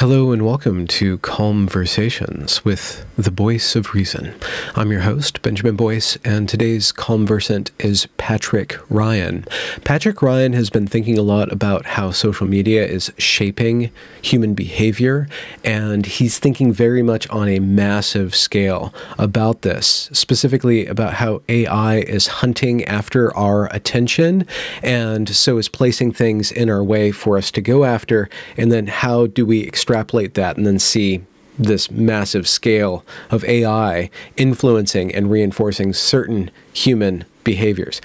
Hello and welcome to Calmversations with the Voice of Reason. I'm your host, Benjamin Boyce, and today's conversant is Patrick Ryan. Patrick Ryan has been thinking a lot about how social media is shaping human behavior, and he's thinking very much on a massive scale about this, specifically about how AI is hunting after our attention and so is placing things in our way for us to go after, and then how do we extrapolate that and then see this massive scale of AI influencing and reinforcing certain human behaviors.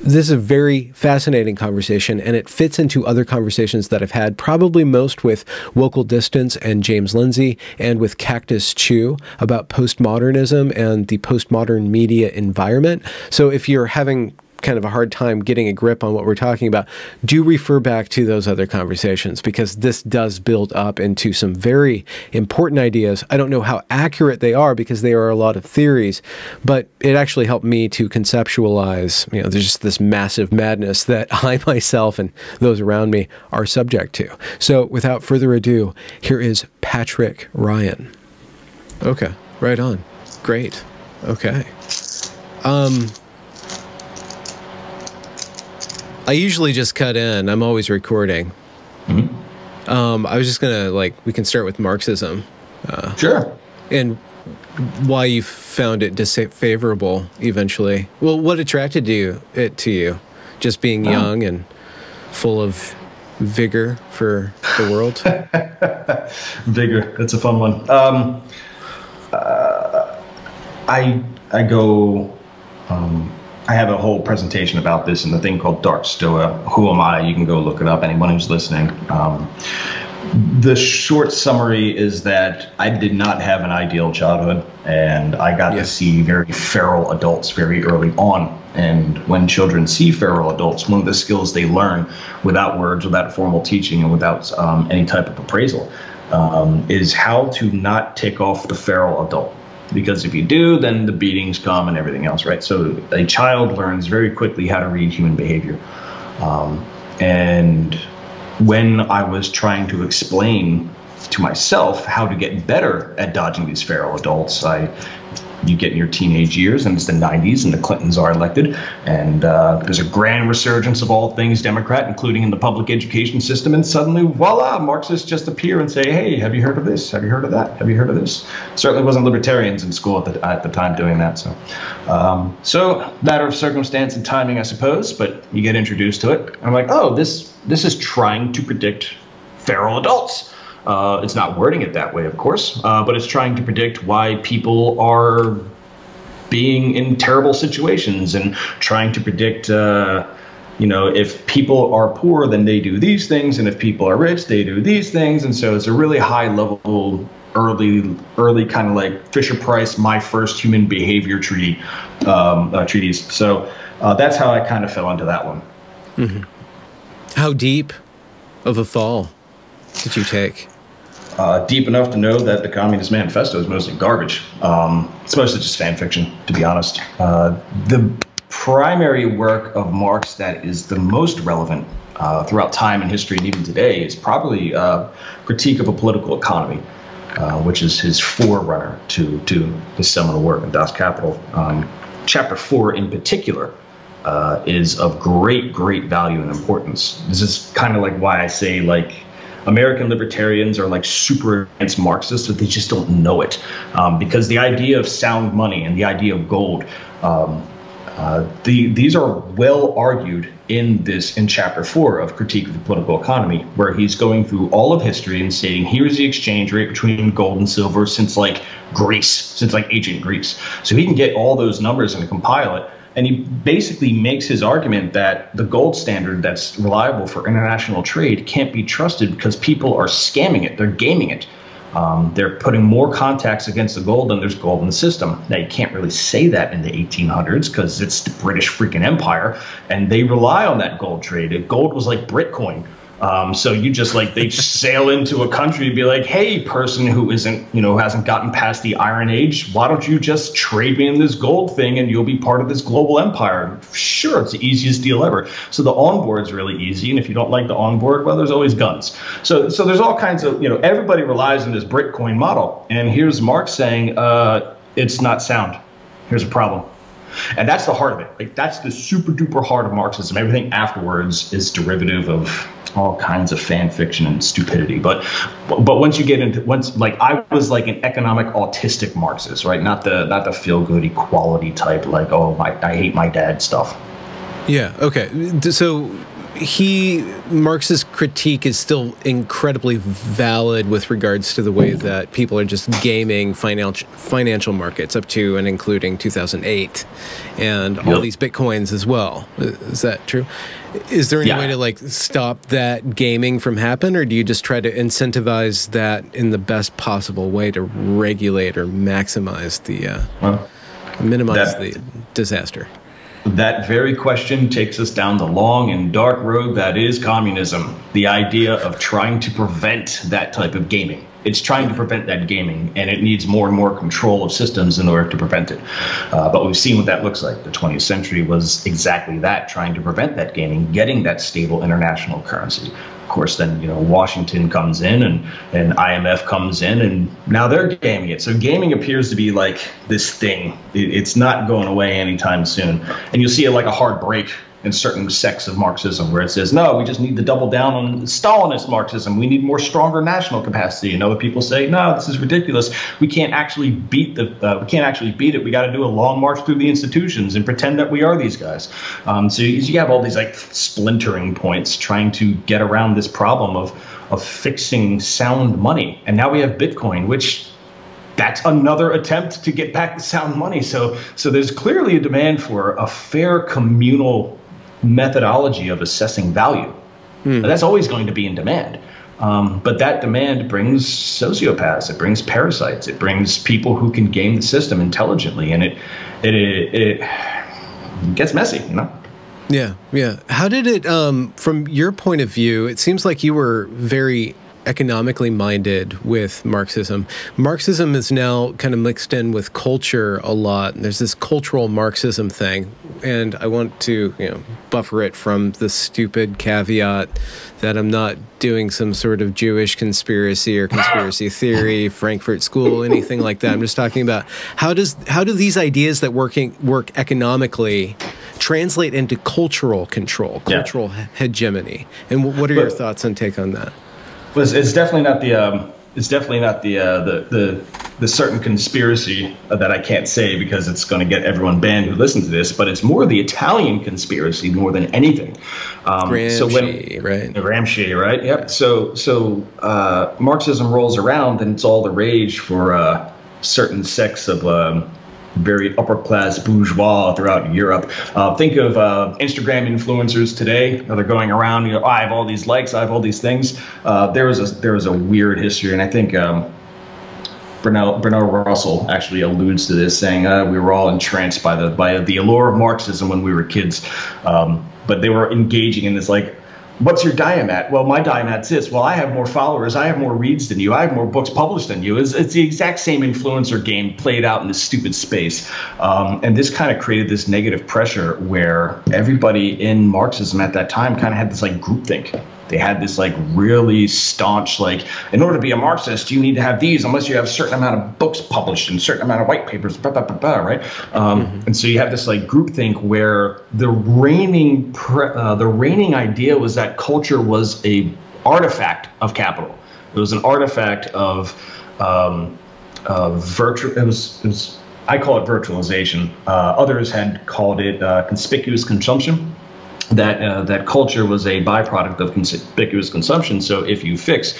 This is a very fascinating conversation, and it fits into other conversations that I've had, probably most with Local Distance and James Lindsay, and with Cactus Chu about postmodernism and the postmodern media environment. So if you're having kind of a hard time getting a grip on what we're talking about, do refer back to those other conversations because this does build up into some very important ideas. I don't know how accurate they are because they are a lot of theories, but it actually helped me to conceptualize, you know, there's just this massive madness that I myself and those around me are subject to. So without further ado, here is Patrick Ryan. Okay, right on. Great. Okay. Um, I usually just cut in. I'm always recording. Mm-hmm. Um, I was just gonna like we can start with Marxism. Uh, sure. And why you found it disfavorable eventually. Well, what attracted you it to you? Just being um, young and full of vigor for the world. vigor. That's a fun one. Um, uh, I I go. Um, I have a whole presentation about this in the thing called Dark Stoa. Who am I? You can go look it up. Anyone who's listening. Um, the short summary is that I did not have an ideal childhood, and I got to see very feral adults very early on. And when children see feral adults, one of the skills they learn without words, without formal teaching, and without um, any type of appraisal um, is how to not tick off the feral adult because if you do, then the beatings come and everything else, right? So a child learns very quickly how to read human behavior. Um, and when I was trying to explain to myself how to get better at dodging these feral adults, I you get in your teenage years, and it's the 90s, and the Clintons are elected, and uh, there's a grand resurgence of all things Democrat, including in the public education system, and suddenly, voila, Marxists just appear and say, hey, have you heard of this? Have you heard of that? Have you heard of this? Certainly wasn't libertarians in school at the, at the time doing that. So, um, so matter of circumstance and timing, I suppose, but you get introduced to it. I'm like, oh, this this is trying to predict feral adults. Uh, it's not wording it that way, of course, uh, but it's trying to predict why people are being in terrible situations and trying to predict. Uh, you know, if people are poor, then they do these things, and if people are rich, they do these things, and so it's a really high level, early, early kind of like Fisher Price, my first human behavior treaty, um, uh, treaties. So uh, that's how I kind of fell into that one. Mm-hmm. How deep of a fall did you take? Uh, deep enough to know that the Communist Manifesto is mostly garbage. Um, it's mostly just fan fiction, to be honest. Uh, the primary work of Marx that is the most relevant uh, throughout time and history and even today is probably uh, Critique of a Political Economy, uh, which is his forerunner to, to his seminal work in Das Kapital. Um, chapter four, in particular, uh, is of great, great value and importance. This is kind of like why I say, like, American libertarians are like super against Marxists, but they just don't know it. Um, because the idea of sound money and the idea of gold, um, uh, the, these are well argued in this in chapter four of critique of the political economy where he's going through all of history and stating here's the exchange rate between gold and silver since like greece since like ancient greece so he can get all those numbers and compile it and he basically makes his argument that the gold standard that's reliable for international trade can't be trusted because people are scamming it, they're gaming it. Um, they're putting more contacts against the gold than there's gold in the system. Now, you can't really say that in the 1800s because it's the British freaking empire and they rely on that gold trade. Gold was like Bitcoin Um, so you just like they just sail into a country and be like, "Hey, person who isn't, you know, hasn't gotten past the Iron Age, why don't you just trade me in this gold thing and you'll be part of this global empire?" Sure, it's the easiest deal ever. So the onboard's really easy, and if you don't like the onboard, well, there's always guns. So so there's all kinds of, you know, everybody relies on this Bitcoin model, and here's Mark saying, uh, "It's not sound. Here's a problem." And that's the heart of it. Like that's the super duper heart of Marxism. Everything afterwards is derivative of all kinds of fan fiction and stupidity. But but once you get into once like I was like an economic autistic Marxist, right? Not the not the feel good equality type, like oh my I hate my dad stuff. Yeah. Okay. So he Marx's critique is still incredibly valid with regards to the way that people are just gaming financial financial markets up to and including 2008 and yep. all these bitcoins as well. Is that true? Is there any yeah. way to like stop that gaming from happen or do you just try to incentivize that in the best possible way to regulate or maximize the uh, well, minimize that, the disaster? That very question takes us down the long and dark road that is communism. The idea of trying to prevent that type of gaming. It's trying to prevent that gaming, and it needs more and more control of systems in order to prevent it. Uh, but we've seen what that looks like. The 20th century was exactly that, trying to prevent that gaming, getting that stable international currency of course, then you know Washington comes in and and IMF comes in, and now they're gaming it. So gaming appears to be like this thing. It, it's not going away anytime soon, and you'll see it like a hard break in certain sects of Marxism where it says, no, we just need to double down on Stalinist Marxism. We need more stronger national capacity. And other people say, no, this is ridiculous. We can't actually beat the, uh, we can't actually beat it. We got to do a long march through the institutions and pretend that we are these guys. Um, so you, you have all these like splintering points trying to get around this problem of, of fixing sound money. And now we have Bitcoin, which that's another attempt to get back the sound money. So, so there's clearly a demand for a fair communal methodology of assessing value. Mm. That's always going to be in demand. Um, but that demand brings sociopaths, it brings parasites, it brings people who can game the system intelligently, and it it it, it gets messy, you know. Yeah, yeah. How did it, um, from your point of view? It seems like you were very economically minded with Marxism. Marxism is now kind of mixed in with culture a lot. There's this cultural Marxism thing, and I want to you know buffer it from the stupid caveat that I'm not doing some sort of Jewish conspiracy or conspiracy theory, Frankfurt School, anything like that. I'm just talking about how does how do these ideas that working work economically translate into cultural control, cultural yeah. hegemony, and what are your thoughts and take on that? Was it's definitely not the um, it's definitely not the uh, the the the certain conspiracy that I can't say because it's going to get everyone banned who listens to this, but it's more the Italian conspiracy more than anything. Um, Gramsci, so when, right? Gramsci, right? Yep. So so uh, Marxism rolls around and it's all the rage for uh, certain sects of um, very upper class bourgeois throughout Europe. Uh, think of uh, Instagram influencers today. They're going around, you know, oh, I have all these likes, I have all these things. Uh, there was a there was a weird history, and I think. Um, Brunel, Brunel Russell actually alludes to this, saying uh, we were all entranced by the by the allure of Marxism when we were kids, um, but they were engaging in this like what's your diamat? Well, my diamat's this. Well, I have more followers. I have more reads than you. I have more books published than you. It's, it's the exact same influencer game played out in this stupid space. Um, and this kind of created this negative pressure where everybody in Marxism at that time kind of had this like groupthink they had this like really staunch like in order to be a marxist you need to have these unless you have a certain amount of books published and a certain amount of white papers blah, blah, blah, blah right um, mm-hmm. and so you have this like groupthink where the reigning pre- uh, the reigning idea was that culture was a artifact of capital it was an artifact of um, uh, virtual it was, it was I call it virtualization. Uh, others had called it uh, conspicuous consumption that uh, that culture was a byproduct of conspicuous consumption. So if you fix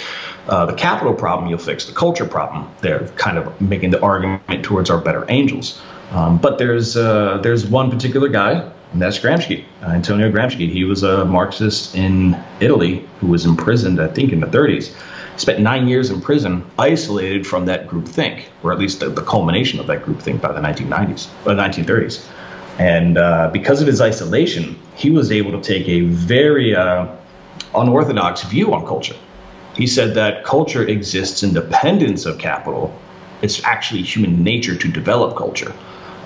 uh, the capital problem, you'll fix the culture problem. They're kind of making the argument towards our better angels. Um, but there's uh, there's one particular guy, and that's Gramsci, uh, Antonio Gramsci. He was a Marxist in Italy who was imprisoned, I think, in the 30s. Spent nine years in prison, isolated from that group think, or at least the, the culmination of that group think by the 1990s, or 1930s. And uh, because of his isolation, he was able to take a very uh, unorthodox view on culture. He said that culture exists in dependence of capital. It's actually human nature to develop culture.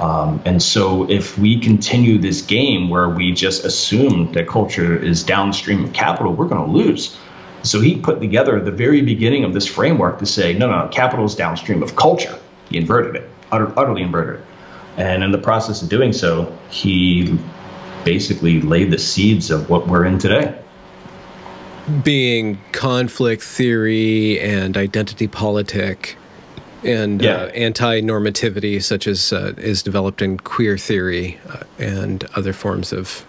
Um, and so, if we continue this game where we just assume that culture is downstream of capital, we're going to lose. So, he put together the very beginning of this framework to say, no, no, no, capital is downstream of culture. He inverted it, utter, utterly inverted it. And in the process of doing so, he basically laid the seeds of what we're in today being conflict theory and identity politic and yeah. uh, anti-normativity such as uh, is developed in queer theory uh, and other forms of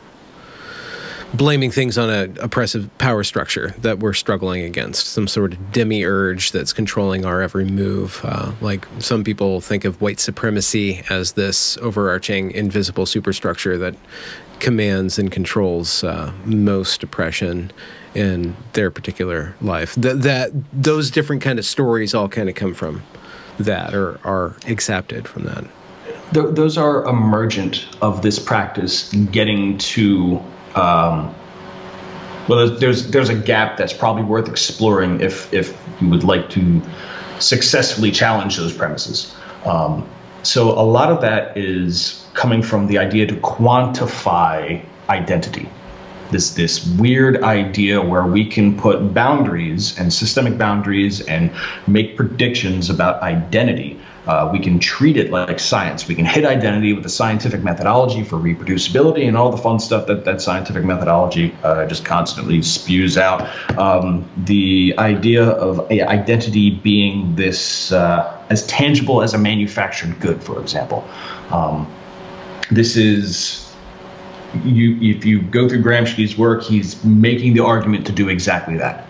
blaming things on an oppressive power structure that we're struggling against some sort of demiurge that's controlling our every move uh, like some people think of white supremacy as this overarching invisible superstructure that commands and controls uh, most oppression in their particular life. That that those different kind of stories all kind of come from that or are accepted from that. Th- those are emergent of this practice getting to. Um, well, there's there's a gap that's probably worth exploring if if you would like to successfully challenge those premises. Um, so a lot of that is coming from the idea to quantify identity this this weird idea where we can put boundaries and systemic boundaries and make predictions about identity. Uh, we can treat it like science. We can hit identity with a scientific methodology for reproducibility and all the fun stuff that that scientific methodology uh, just constantly spews out. Um, the idea of identity being this uh, as tangible as a manufactured good, for example. Um, this is you if you go through Gramsci's work, he's making the argument to do exactly that.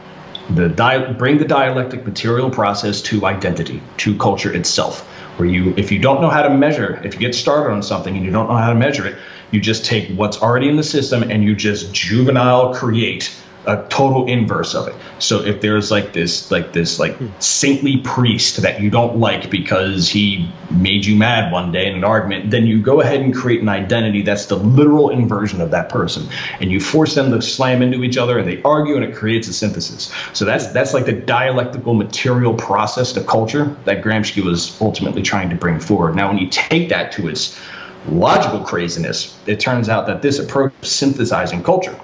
The di- bring the dialectic material process to identity, to culture itself. Where you, if you don't know how to measure, if you get started on something and you don't know how to measure it, you just take what's already in the system and you just juvenile create a total inverse of it. So if there's like this like this like hmm. saintly priest that you don't like because he made you mad one day in an argument, then you go ahead and create an identity that's the literal inversion of that person. And you force them to slam into each other and they argue and it creates a synthesis. So that's that's like the dialectical material process to culture that Gramsci was ultimately trying to bring forward. Now when you take that to its logical craziness, it turns out that this approach of synthesizing culture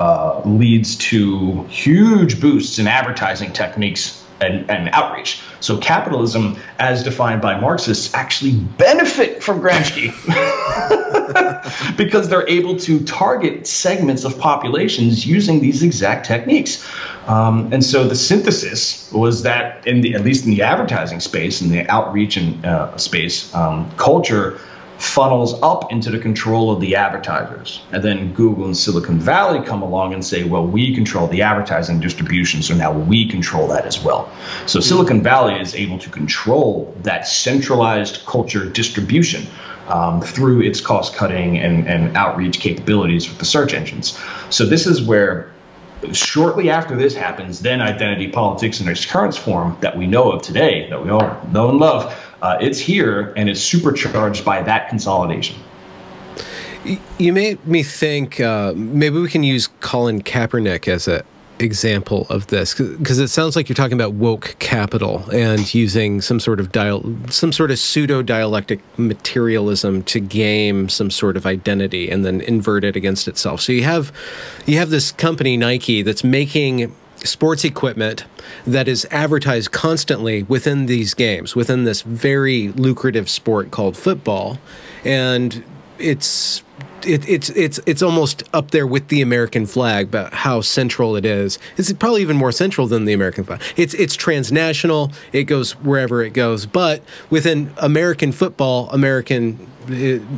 uh, leads to huge boosts in advertising techniques and, and, outreach. So capitalism, as defined by Marxists, actually benefit from Gramsci because they're able to target segments of populations using these exact techniques. Um, and so the synthesis was that, in the at least in the advertising space, in the outreach and uh, space, um, culture funnels up into the control of the advertisers. And then Google and Silicon Valley come along and say, well, we control the advertising distribution, so now we control that as well. So Silicon Valley is able to control that centralized culture distribution. Um, through its cost cutting and, and outreach capabilities with the search engines. So, this is where shortly after this happens, then identity politics in its current form that we know of today, that we all know and love, uh, it's here and it's supercharged by that consolidation. You made me think uh, maybe we can use Colin Kaepernick as a example of this because it sounds like you're talking about woke capital and using some sort of dial some sort of pseudo dialectic materialism to game some sort of identity and then invert it against itself so you have you have this company Nike that's making sports equipment that is advertised constantly within these games, within this very lucrative sport called football. And it's it, it's it's it's almost up there with the American flag, but how central it is. It's probably even more central than the American flag. It's it's transnational. It goes wherever it goes. But within American football, American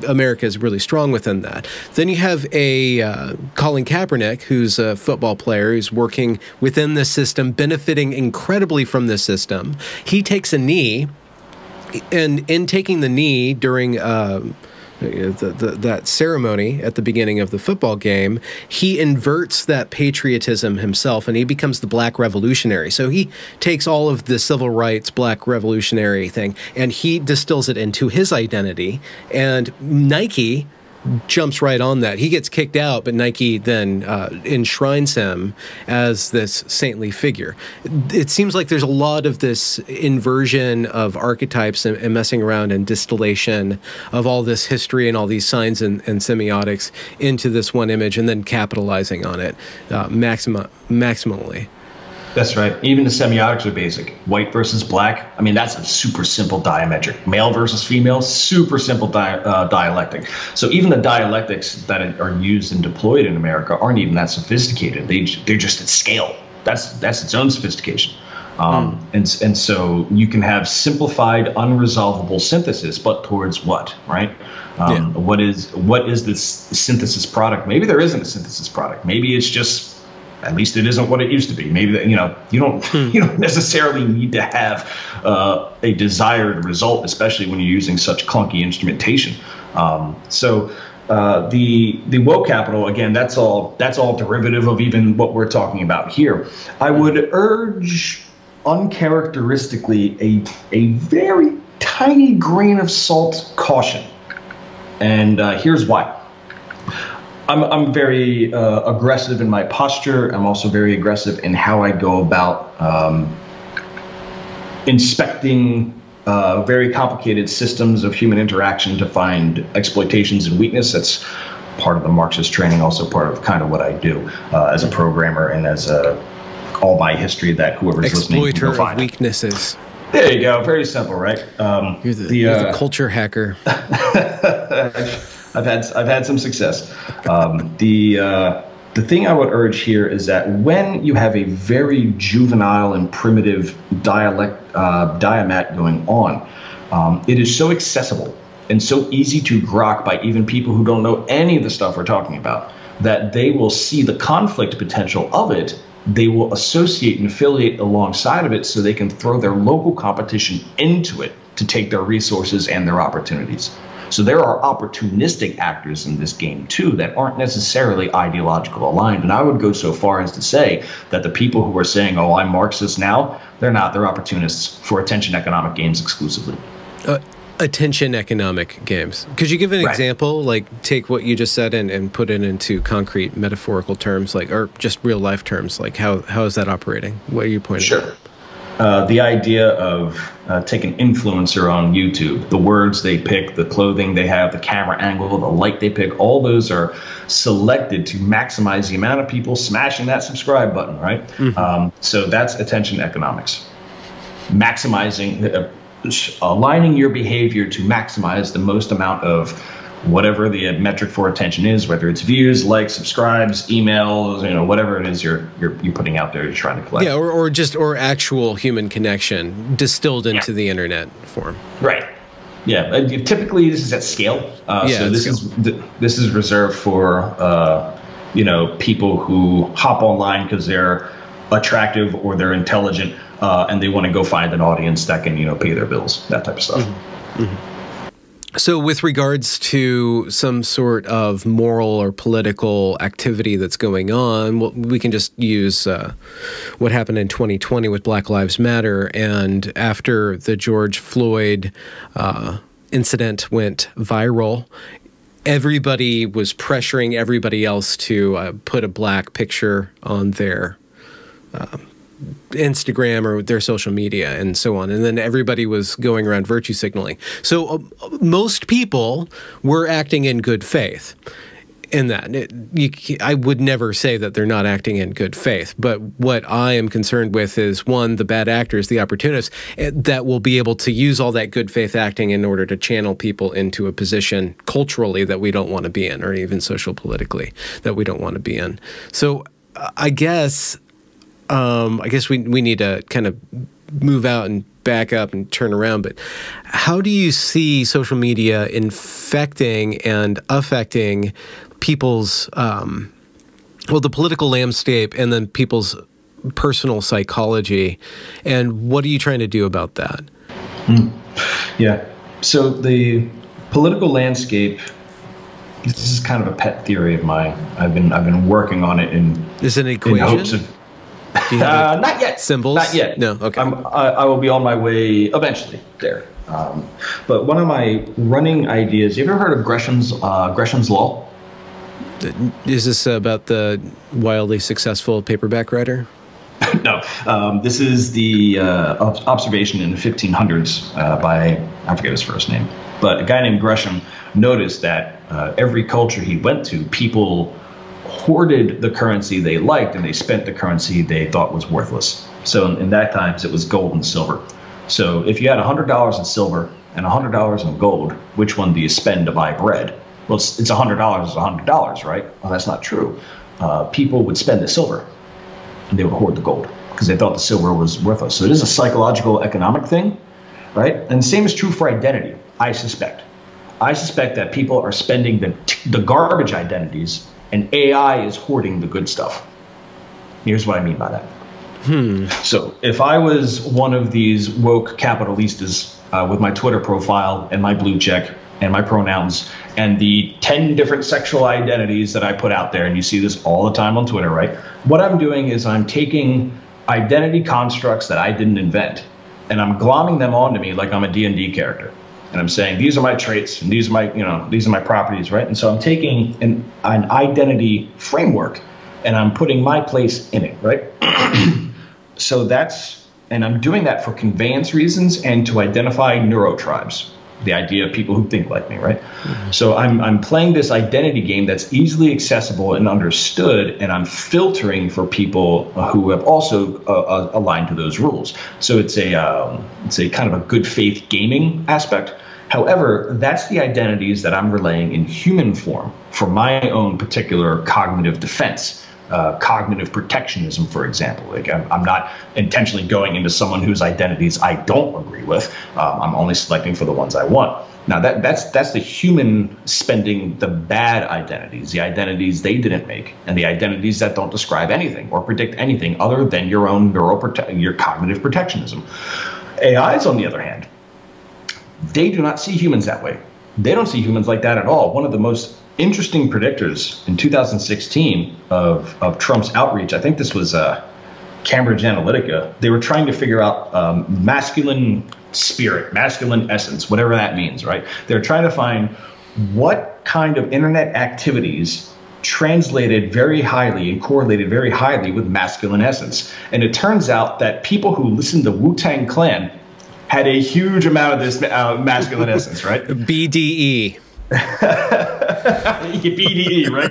America is really strong within that. Then you have a uh, Colin Kaepernick, who's a football player, who's working within the system, benefiting incredibly from the system. He takes a knee, and in taking the knee during. Uh, the, the, that ceremony at the beginning of the football game, he inverts that patriotism himself and he becomes the black revolutionary. So he takes all of the civil rights, black revolutionary thing, and he distills it into his identity. And Nike jumps right on that. He gets kicked out, but Nike then uh, enshrines him as this saintly figure. It seems like there's a lot of this inversion of archetypes and, and messing around and distillation of all this history and all these signs and, and semiotics into this one image and then capitalizing on it uh, maxima, maximally. That's right. Even the semiotics are basic. White versus black. I mean, that's a super simple diametric. Male versus female, super simple di- uh, dialectic. So even the dialectics that are used and deployed in America aren't even that sophisticated. They they're just at scale. That's that's its own sophistication. Um, mm. and and so you can have simplified, unresolvable synthesis, but towards what, right? Um, yeah. What is what is this synthesis product? Maybe there isn't a synthesis product. Maybe it's just at least it isn't what it used to be. Maybe that you know you don't hmm. you don't necessarily need to have uh, a desired result, especially when you're using such clunky instrumentation. Um, so uh, the the woke capital again, that's all that's all derivative of even what we're talking about here. I would urge uncharacteristically a a very tiny grain of salt caution, and uh, here's why. I'm, I'm very uh, aggressive in my posture. I'm also very aggressive in how I go about um, inspecting uh, very complicated systems of human interaction to find exploitations and weakness. That's part of the Marxist training, also part of kind of what I do uh, as a programmer and as a all my history that whoever's Exploiter listening can find. of weaknesses. There you go. Very simple, right? Um, you're the, the, you're the uh, culture hacker. I've had I've had some success. Um, the uh, the thing I would urge here is that when you have a very juvenile and primitive dialect uh, diamat going on, um, it is so accessible and so easy to grok by even people who don't know any of the stuff we're talking about that they will see the conflict potential of it they will associate and affiliate alongside of it so they can throw their local competition into it to take their resources and their opportunities. So there are opportunistic actors in this game too that aren't necessarily ideological aligned. And I would go so far as to say that the people who are saying, "Oh, I'm Marxist now," they're not. They're opportunists for attention economic games exclusively. Uh, attention economic games. Could you give an right. example? Like take what you just said and, and put it into concrete metaphorical terms, like or just real life terms. Like how how is that operating? What are you pointing? Sure. At? Uh, the idea of uh, taking influencer on YouTube, the words they pick, the clothing they have, the camera angle, the light they pick, all those are selected to maximize the amount of people smashing that subscribe button, right? Mm-hmm. Um, so that's attention economics. Maximizing, uh, aligning your behavior to maximize the most amount of whatever the metric for attention is, whether it's views, likes, subscribes, emails, you know, whatever it is you're you're, you're putting out there, you're trying to collect. Yeah, or, or just or actual human connection distilled into yeah. the internet form. Right. Yeah. Uh, typically, this is at scale. Uh, yeah, so this scale. is this is reserved for uh, you know people who hop online because they're attractive or they're intelligent uh, and they want to go find an audience that can you know pay their bills, that type of stuff. Mm-hmm. Mm-hmm. So, with regards to some sort of moral or political activity that's going on, we can just use uh, what happened in 2020 with Black Lives Matter. And after the George Floyd uh, incident went viral, everybody was pressuring everybody else to uh, put a black picture on their um, Instagram or their social media and so on. And then everybody was going around virtue signaling. So uh, most people were acting in good faith in that. It, you, I would never say that they're not acting in good faith. But what I am concerned with is one, the bad actors, the opportunists eh, that will be able to use all that good faith acting in order to channel people into a position culturally that we don't want to be in, or even social politically that we don't want to be in. So I guess um, I guess we we need to kind of move out and back up and turn around. But how do you see social media infecting and affecting people's um, well, the political landscape and then people's personal psychology, and what are you trying to do about that? Mm. Yeah. So the political landscape this is kind of a pet theory of mine. I've been I've been working on it in, is an in hopes of uh, not yet. Symbols? Not yet. No. Okay. I, I will be on my way eventually there. Um, but one of my running ideas, you ever heard of Gresham's uh, Gresham's law? Is this about the wildly successful paperback writer? no, um, this is the uh, observation in the 1500s uh, by I forget his first name, but a guy named Gresham noticed that uh, every culture he went to, people hoarded the currency they liked and they spent the currency they thought was worthless. So in, in that times it was gold and silver. So if you had $100 in silver and $100 in gold, which one do you spend to buy bread? Well, it's, it's $100 is $100, right? Well, that's not true. Uh, people would spend the silver and they would hoard the gold because they thought the silver was worthless. So it is a psychological economic thing, right? And the same is true for identity, I suspect. I suspect that people are spending the, the garbage identities and AI is hoarding the good stuff. Here's what I mean by that. Hmm. So if I was one of these woke capitalistas uh, with my Twitter profile and my blue check and my pronouns and the 10 different sexual identities that I put out there, and you see this all the time on Twitter, right? What I'm doing is I'm taking identity constructs that I didn't invent and I'm glomming them onto me like I'm a D&D character. And I'm saying these are my traits and these are my, you know, these are my properties, right? And so I'm taking an, an identity framework and I'm putting my place in it, right? so that's, and I'm doing that for conveyance reasons and to identify neurotribes, the idea of people who think like me, right? Mm-hmm. So I'm, I'm playing this identity game that's easily accessible and understood, and I'm filtering for people who have also uh, uh, aligned to those rules. So it's a, um, it's a kind of a good faith gaming aspect. However, that's the identities that I'm relaying in human form for my own particular cognitive defense uh, cognitive protectionism, for example. Like I'm, I'm, not intentionally going into someone whose identities I don't agree with. Um, I'm only selecting for the ones I want. Now that that's that's the human spending the bad identities, the identities they didn't make, and the identities that don't describe anything or predict anything other than your own neural your cognitive protectionism. AIs, on the other hand, they do not see humans that way. They don't see humans like that at all. One of the most interesting predictors in 2016 of, of Trump's outreach. I think this was uh, Cambridge Analytica. They were trying to figure out um, masculine spirit, masculine essence, whatever that means, right? They're trying to find what kind of internet activities translated very highly and correlated very highly with masculine essence. And it turns out that people who listened to Wu Tang Clan had a huge amount of this uh, masculine essence, right? BDE. BDE, right?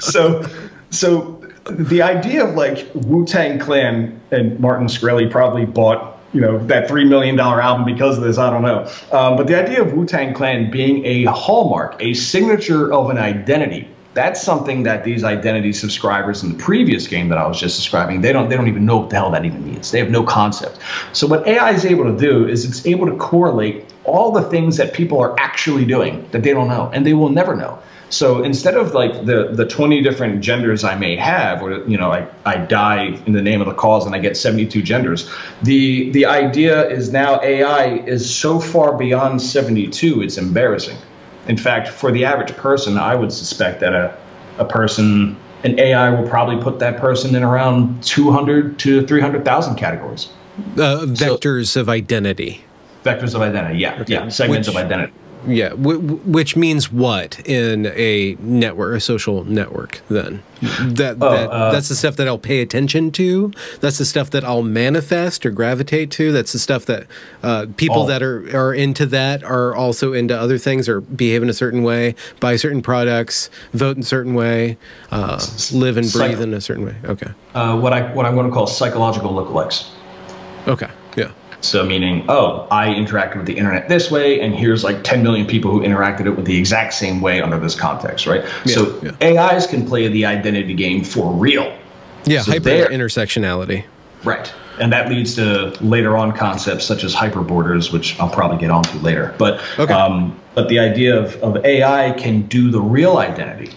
so, so the idea of like Wu Tang Clan and Martin Shkreli probably bought you know that three million dollar album because of this. I don't know, um, but the idea of Wu Tang Clan being a hallmark, a signature of an identity. That's something that these identity subscribers in the previous game that I was just describing, they don't they don't even know what the hell that even means. They have no concept. So what AI is able to do is it's able to correlate all the things that people are actually doing that they don't know and they will never know. So instead of like the the 20 different genders I may have, or you know, I, I die in the name of the cause and I get 72 genders, the the idea is now AI is so far beyond 72, it's embarrassing. In fact, for the average person, I would suspect that a, a person an AI will probably put that person in around 200 to 300,000 categories. Uh, vectors so, of identity vectors of identity. Yeah, okay. yeah, segments which, of identity. Yeah, which means what in a network, a social network? Then that, oh, that uh, that's the stuff that I'll pay attention to. That's the stuff that I'll manifest or gravitate to. That's the stuff that uh, people that are are into that are also into other things or behave in a certain way, buy certain products, vote in a certain way, uh, live and breathe in a certain way. Okay. Uh, what I what I'm going to call psychological lookalikes. Okay. So meaning, oh, I interacted with the internet this way, and here's like 10 million people who interacted it with the exact same way under this context, right? Yeah, so yeah. AIs can play the identity game for real. Yeah, so hyper intersectionality. Right. And that leads to later on concepts such as hyper borders, which I'll probably get onto later. But okay. um, but the idea of, of AI can do the real identity,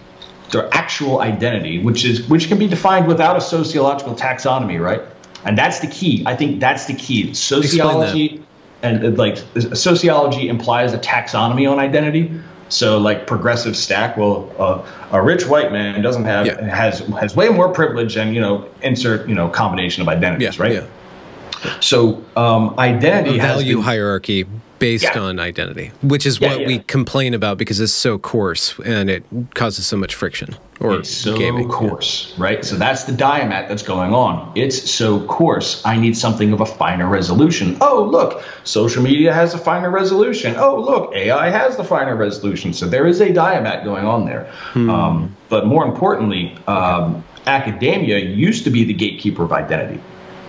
their actual identity, which is which can be defined without a sociological taxonomy, right? And that's the key. I think that's the key. Sociology and uh, like sociology implies a taxonomy on identity. So like progressive stack, well, uh, a rich white man doesn't have yeah. has has way more privilege and you know insert you know combination of identities, yeah, right? Yeah. So um, identity a value been, hierarchy based yeah. on identity, which is what we complain about because it's so coarse and it causes so much friction. Or it's so gaming. coarse, right? So that's the diamat that's going on. It's so coarse. I need something of a finer resolution. Oh, look, social media has a finer resolution. Oh, look, AI has the finer resolution. So there is a diamat going on there. Hmm. Um, but more importantly, um, academia used to be the gatekeeper of identity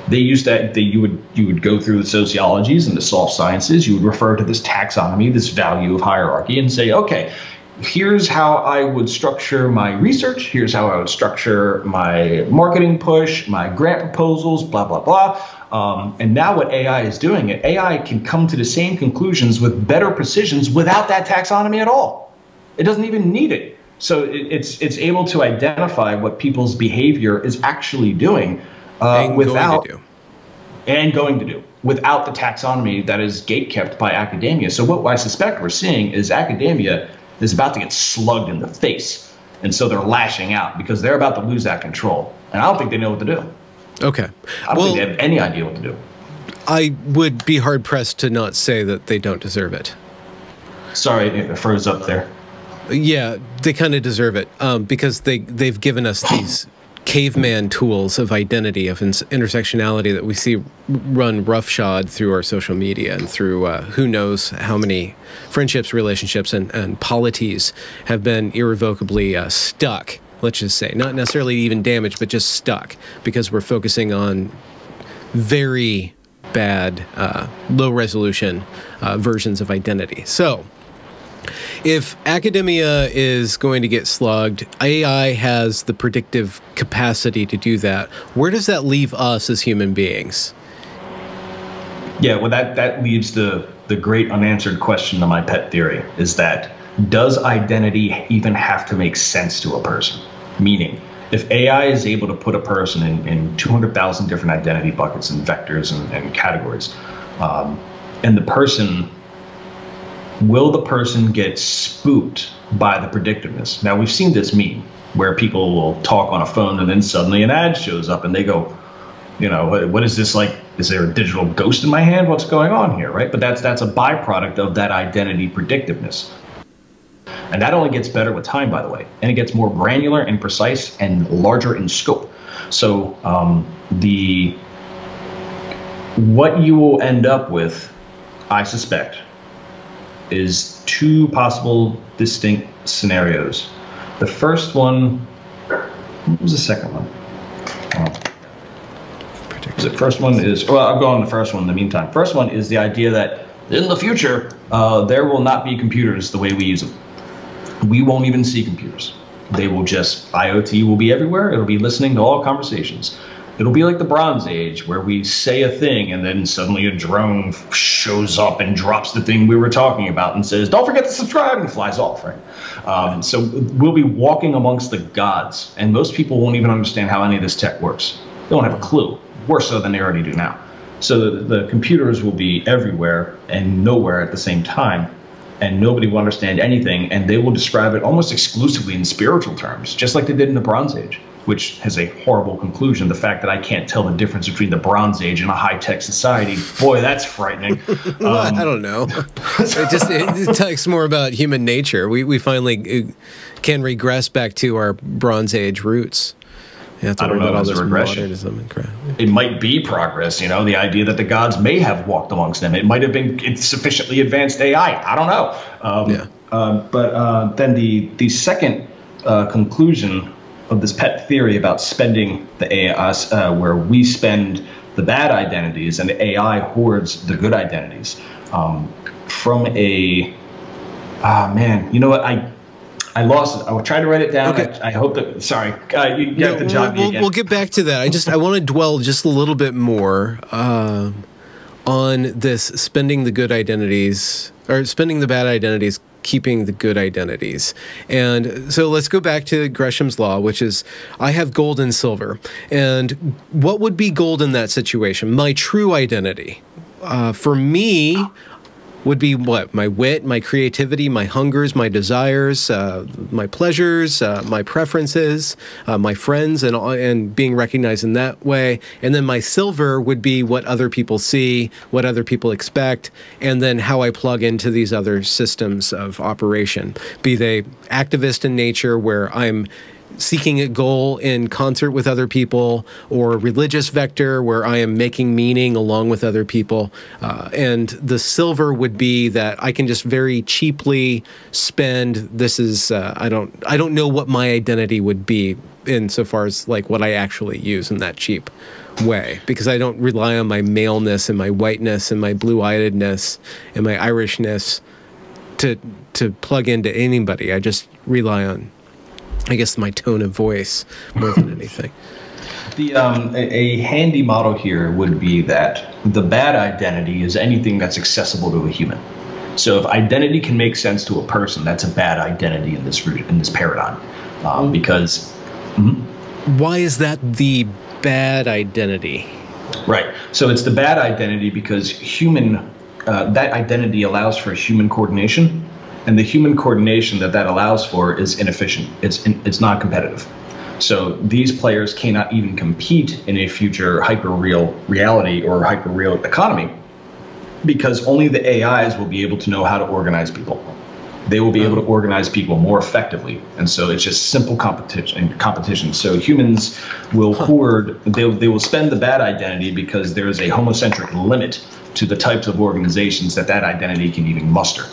they used that they, you would you would go through the sociologies and the soft sciences you would refer to this taxonomy this value of hierarchy and say okay here's how i would structure my research. Here's how i would structure my marketing push my grant proposals blah blah blah. Um, and now what ai is doing it ai can come to the same conclusions with better precisions without that taxonomy at all. It doesn't even need it. So it, it's it's able to identify what people's behavior is actually doing uh, and without going and going to do without the taxonomy that is gate kept by academia. So what I suspect we're seeing is academia is about to get slugged in the face, and so they're lashing out because they're about to lose that control, and I don't think they know what to do. Okay, I don't well, think they have any idea what to do. I would be hard pressed to not say that they don't deserve it. Sorry, it froze up there. Yeah, they kind of deserve it um, because they they've given us these caveman tools of identity, of intersectionality that we see run roughshod through our social media and through uh, who knows how many friendships, relationships, and, and polities have been irrevocably uh, stuck, let's just say. Not necessarily even damaged, but just stuck because we're focusing on very bad, uh, low resolution uh, versions of identity. So, if academia is going to get slugged, AI has the predictive capacity to do that. Where does that leave us as human beings? Yeah, well, that, that leaves the, the great unanswered question of my pet theory is that does identity even have to make sense to a person? Meaning, if AI is able to put a person in, in 200,000 different identity buckets and vectors and, and categories, um, and the person will the person get spooked by the predictiveness? Now, we've seen this meme where people will talk on a phone and then suddenly an ad shows up and they go, you know, what, is this like? Is there a digital ghost in my hand? What's going on here, right? But that's that's a byproduct of that identity predictiveness. And that only gets better with time, by the way. And it gets more granular and precise and larger in scope. So um, the what you will end up with, I suspect, is two possible distinct scenarios. The first one, what was the second one? Oh. The first one is, well, I'll go on the first one in the meantime. First one is the idea that in the future, uh, there will not be computers the way we use them. We won't even see computers. They will just, IoT will be everywhere. It'll be listening to all conversations. It'll be like the Bronze Age, where we say a thing and then suddenly a drone shows up and drops the thing we were talking about and says, "Don't forget to subscribe," and flies off. Right. Um, so we'll be walking amongst the gods, and most people won't even understand how any of this tech works. They won't have a clue. Worse so than they already do now. So the, the computers will be everywhere and nowhere at the same time and nobody will understand anything, and they will describe it almost exclusively in spiritual terms, just like they did in the Bronze Age which has a horrible conclusion. The fact that I can't tell the difference between the Bronze Age and a high tech society, boy, that's frightening. well, um, I don't know. it just it, it talks more about human nature. We we finally uh, can regress back to our Bronze Age roots. You have to I worry about all modernism It might be progress, you know, the idea that the gods may have walked amongst them. It might have been sufficiently advanced AI. I don't know. Um, yeah. Uh, but uh, then the the second uh, conclusion of this pet theory about spending the AI, uh, where we spend the bad identities and the AI hoards the good identities. Um, from a, ah man, you know what I. I lost it. I will try to write it down. Okay. I, I hope that. Sorry, uh, you, you have to jog we'll, we'll, get back to that. I just I want to dwell just a little bit more uh, on this spending the good identities or spending the bad identities keeping the good identities. And so let's go back to Gresham's law, which is I have gold and silver. And what would be gold in that situation? My true identity. Uh, for me, would be what my wit, my creativity, my hungers, my desires, uh, my pleasures, uh, my preferences, uh, my friends, and and being recognized in that way. And then my silver would be what other people see, what other people expect, and then how I plug into these other systems of operation. Be they activist in nature, where I'm seeking a goal in concert with other people, or religious vector where I am making meaning along with other people. Uh, and the silver would be that I can just very cheaply spend. This is uh, I don't I don't know what my identity would be insofar as like what I actually use in that cheap way because I don't rely on my maleness and my whiteness and my blue-eyedness and my Irishness to to plug into anybody. I just rely on I guess my tone of voice more than anything. The um, a, a, handy model here would be that the bad identity is anything that's accessible to a human. So if identity can make sense to a person, that's a bad identity in this in this paradigm, um, because. Mm-hmm. Why is that the bad identity? Right. So it's the bad identity because human uh, that identity allows for human coordination and the human coordination that that allows for is inefficient. It's in, it's not competitive. So these players cannot even compete in a future hyper real reality or hyper real economy because only the AIs will be able to know how to organize people. They will be able to organize people more effectively, and so it's just simple competition. Competition. So humans will hoard. They they will spend the bad identity because there is a homocentric limit to the types of organizations that that identity can even muster.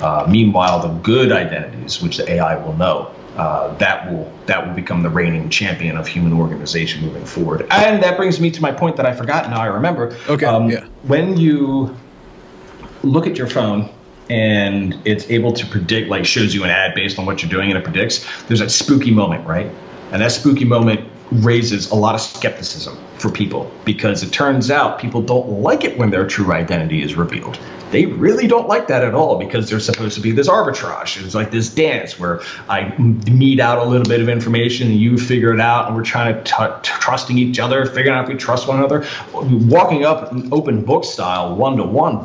Uh, meanwhile, the good identities, which the AI will know, uh, that will that will become the reigning champion of human organization moving forward. And that brings me to my point that I forgot. Now I remember. Okay. Um, yeah. When you look at your phone and it's able to predict, like shows you an ad based on what you're doing, and it predicts. There's that spooky moment, right? And that spooky moment raises a lot of skepticism for people because it turns out people don't like it when their true identity is revealed. They really don't like that at all because there's supposed to be this arbitrage. It's like this dance where I meet out a little bit of information and you figure it out, and we're trying to t- trusting each other, figuring out if we trust one another. Walking up open book style, one to one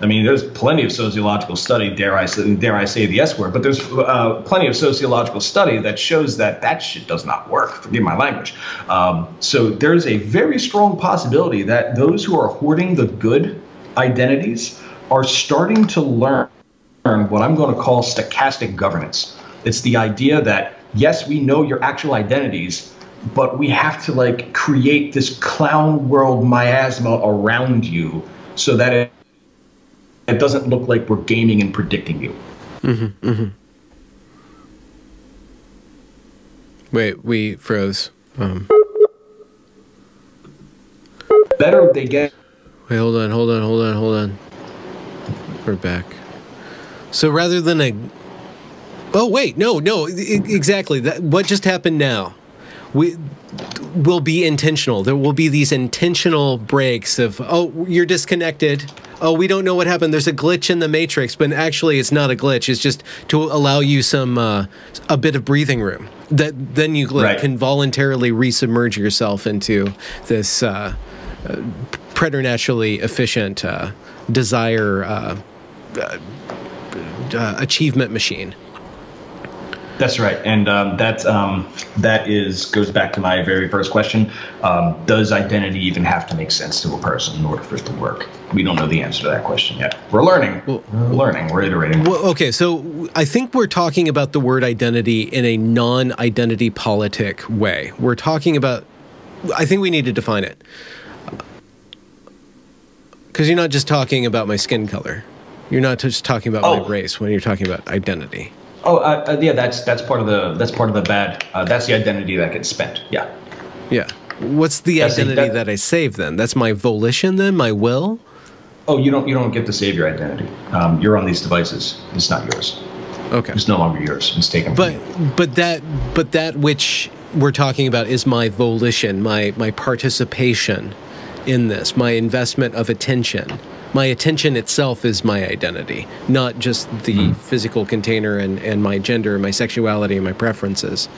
I mean, there's plenty of sociological study, dare I say, dare I say the S word, but there's uh, plenty of sociological study that shows that that shit does not work. Forgive my language. Um, so there's a very strong possibility that those who are hoarding the good identities are starting to learn what I'm going to call stochastic governance. It's the idea that yes, we know your actual identities, but we have to like create this clown world miasma around you so that it it doesn't look like we're gaming and predicting you. Mm-hmm, mm-hmm. Wait, we froze. Um. Better they get. Wait, hold on, hold on, hold on, hold on. We're back. So rather than a. Oh wait, no, no, exactly. That what just happened now. We will be intentional. There will be these intentional breaks of, oh, you're disconnected. Oh, we don't know what happened. There's a glitch in the matrix, but actually, it's not a glitch. It's just to allow you some uh, a bit of breathing room. That then you right. can voluntarily resubmerge yourself into this uh, uh, preternaturally efficient uh, desire uh, uh, achievement machine. That's right, and um, that um, that is goes back to my very first question: um, Does identity even have to make sense to a person in order for it to work? We don't know the answer to that question yet. We're learning. Well, we're learning. We're iterating. Well, okay, so I think we're talking about the word identity in a non-identity politic way. We're talking about. I think we need to define it because you're not just talking about my skin color. You're not just talking about oh. my race when you're talking about identity. Oh, uh, uh, yeah, that's that's part of the that's part of the bad. Uh, that's the identity that gets spent. Yeah. Yeah. What's the that's identity that, that, I save then? That's my volition then, my will. Oh, you don't you don't get to save your identity. Um, you're on these devices. It's not yours. Okay. It's no longer yours. It's taken. But but that but that which we're talking about is my volition, my my participation in this, my investment of attention my attention itself is my identity, not just the mm. physical container and, and my gender, my sexuality, and my preferences.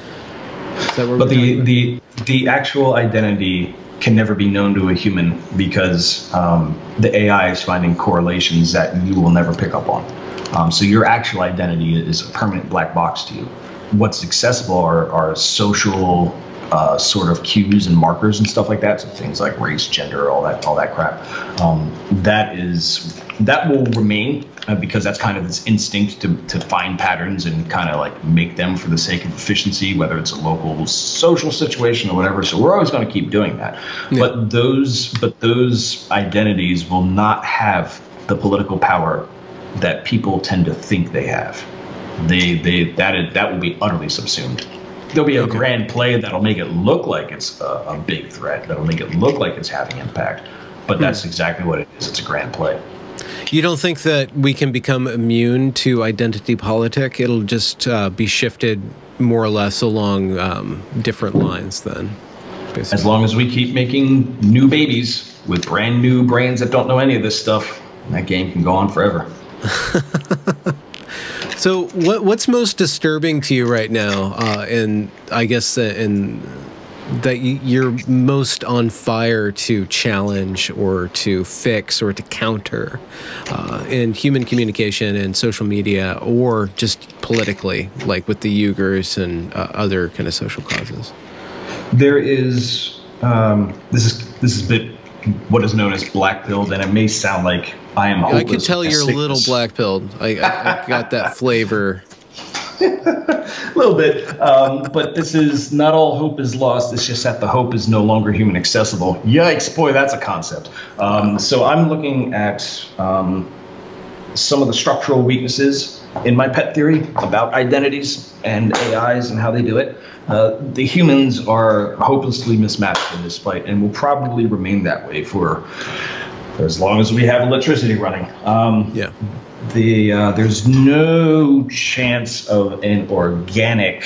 but the, the the actual identity can never be known to a human because um, the AI is finding correlations that you will never pick up on. Um, so your actual identity is a permanent black box to you. What's accessible are, are social uh, sort of cues and markers and stuff like that. So things like race, gender, all that, all that crap. Um, that is that will remain uh, because that's kind of this instinct to, to find patterns and kind of like make them for the sake of efficiency, whether it's a local social situation or whatever. So we're always going to keep doing that. Yeah. But those but those identities will not have the political power that people tend to think they have. They they that is, that will be utterly subsumed there'll be a okay. grand play that'll make it look like it's a, a, big threat. That'll make it look like it's having impact. But hmm. that's exactly what it is. It's a grand play. You don't think that we can become immune to identity politic? It'll just uh, be shifted more or less along um, different lines then. Basically. As long as we keep making new babies with brand new brains that don't know any of this stuff, that game can go on forever. So, what what's most disturbing to you right now? Uh, and I guess in that you're most on fire to challenge or to fix or to counter uh, in human communication and social media or just politically, like with the Uyghurs and uh, other kind of social causes? There is um, this is this is a bit what is known as black pilled, and it may sound like I am. I can tell you're a little black pilled. I, I, I got that flavor. a little bit, um, but this is not all hope is lost. It's just that the hope is no longer human accessible. Yikes, boy, that's a concept. Um, so I'm looking at um, some of the structural weaknesses in my pet theory about identities and AIs and how they do it. Uh, the humans are hopelessly mismatched in this fight and will probably remain that way for, as long as we have electricity running. Um, yeah. The uh, there's no chance of an organic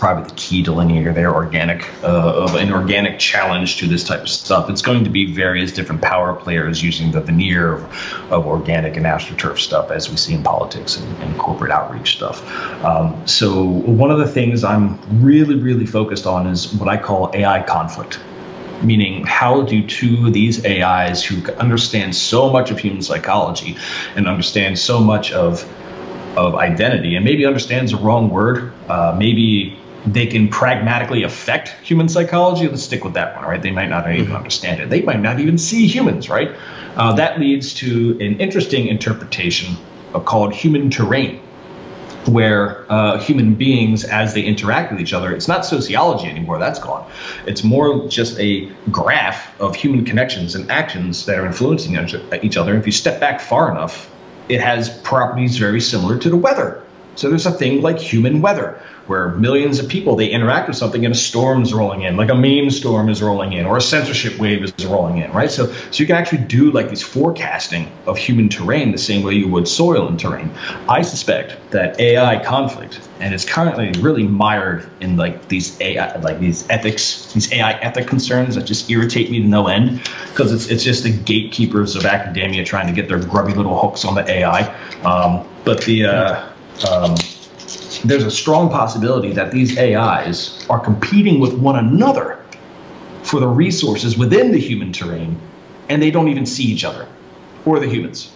probably the key delineator there, organic, uh, of an organic challenge to this type of stuff. It's going to be various different power players using the veneer of, of organic and astroturf stuff, as we see in politics and, and corporate outreach stuff. Um, so one of the things I'm really, really focused on is what I call AI conflict meaning how do two of these AIs who understand so much of human psychology and understand so much of of identity and maybe understands the wrong word uh, maybe they can pragmatically affect human psychology. Let's stick with that one, right? They might not even mm-hmm. understand it. They might not even see humans, right? Uh, that leads to an interesting interpretation called human terrain, where uh, human beings, as they interact with each other, it's not sociology anymore. That's gone. It's more just a graph of human connections and actions that are influencing each other. If you step back far enough, it has properties very similar to the weather. So there's a thing like human weather where millions of people they interact with something and a storm's rolling in, like a meme storm is rolling in, or a censorship wave is rolling in, right? So, so you can actually do like these forecasting of human terrain the same way you would soil and terrain. I suspect that AI conflict, and it's currently really mired in like these AI, like these ethics, these AI ethic concerns that just irritate me to no end, because it's it's just the gatekeepers of academia trying to get their grubby little hooks on the AI. Um, but the uh, um, there's a strong possibility that these AIs are competing with one another for the resources within the human terrain, and they don't even see each other or the humans.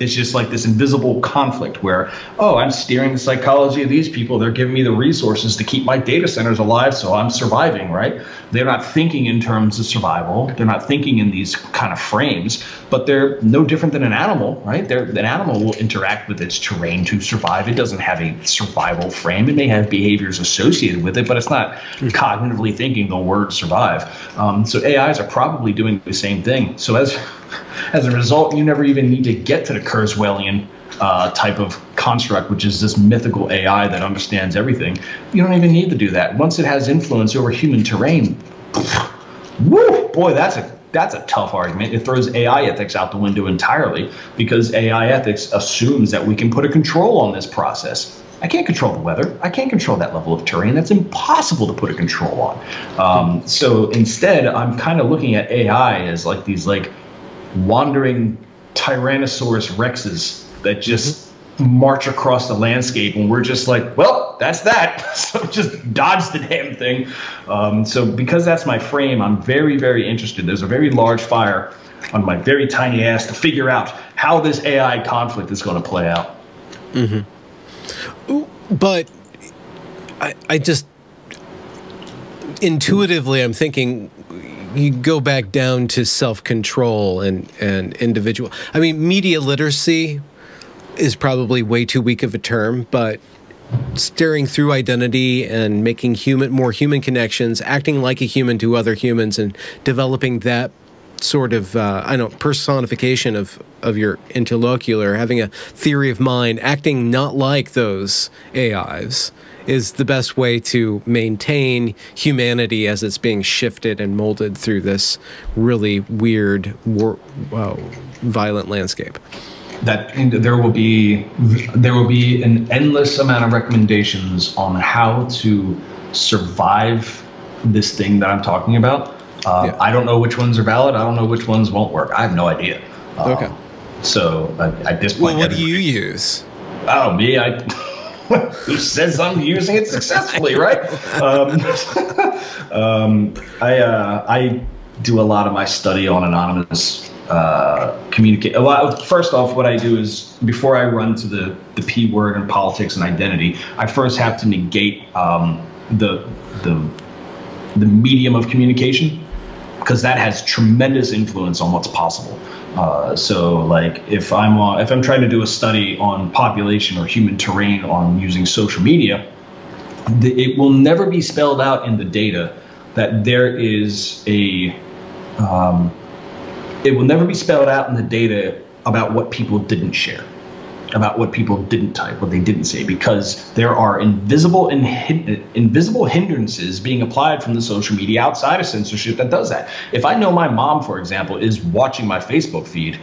It's just like this invisible conflict where, oh, I'm steering the psychology of these people. They're giving me the resources to keep my data centers alive, so I'm surviving, right? They're not thinking in terms of survival. They're not thinking in these kind of frames, but they're no different than an animal, right? They're, an animal will interact with its terrain to survive. It doesn't have a survival frame. It may have behaviors associated with it, but it's not cognitively thinking the word survive. Um, so AIs are probably doing the same thing. So as as a result, you never even need to get to the Kurzweilian uh, type of construct, which is this mythical AI that understands everything. You don't even need to do that. Once it has influence over human terrain, woo, boy, that's a that's a tough argument. It throws AI ethics out the window entirely because AI ethics assumes that we can put a control on this process. I can't control the weather. I can't control that level of terrain. That's impossible to put a control on. Um, so instead, I'm kind of looking at AI as like these like wandering Tyrannosaurus rexes that just march across the landscape and we're just like, well, that's that. so just dodge the damn thing. Um, so because that's my frame, I'm very, very interested. There's a very large fire on my very tiny ass to figure out how this AI conflict is going to play out. Mm-hmm. But I, I just intuitively, I'm thinking you go back down to self control and, and individual. I mean, media literacy is probably way too weak of a term, but steering through identity and making human more human connections, acting like a human to other humans, and developing that sort of uh, I don't know personification of of your interlocutor, having a theory of mind, acting not like those AIs is the best way to maintain humanity as it's being shifted and molded through this really weird, war, uh, violent landscape that there will be there will be an endless amount of recommendations on how to survive this thing that I'm talking about. Uh, yeah. I don't know which ones are valid. I don't know which ones won't work. I have no idea. Um, okay. So uh, at this point, well, what do you use? Oh, me, I. who says I'm using it successfully, right? Um, um, I uh, I do a lot of my study on anonymous uh, communicate lot. First off, what I do is before I run to the the p word and politics and identity, I first have to negate um, the the the medium of communication because that has tremendous influence on what's possible. Uh, so, like, if I'm uh, if I'm trying to do a study on population or human terrain on using social media, it will never be spelled out in the data that there is a um, it will never be spelled out in the data about what people didn't share, about what people didn't type, what they didn't say, because there are invisible and invisible hindrances being applied from the social media outside of censorship that does that. If I know my mom, for example, is watching my Facebook feed,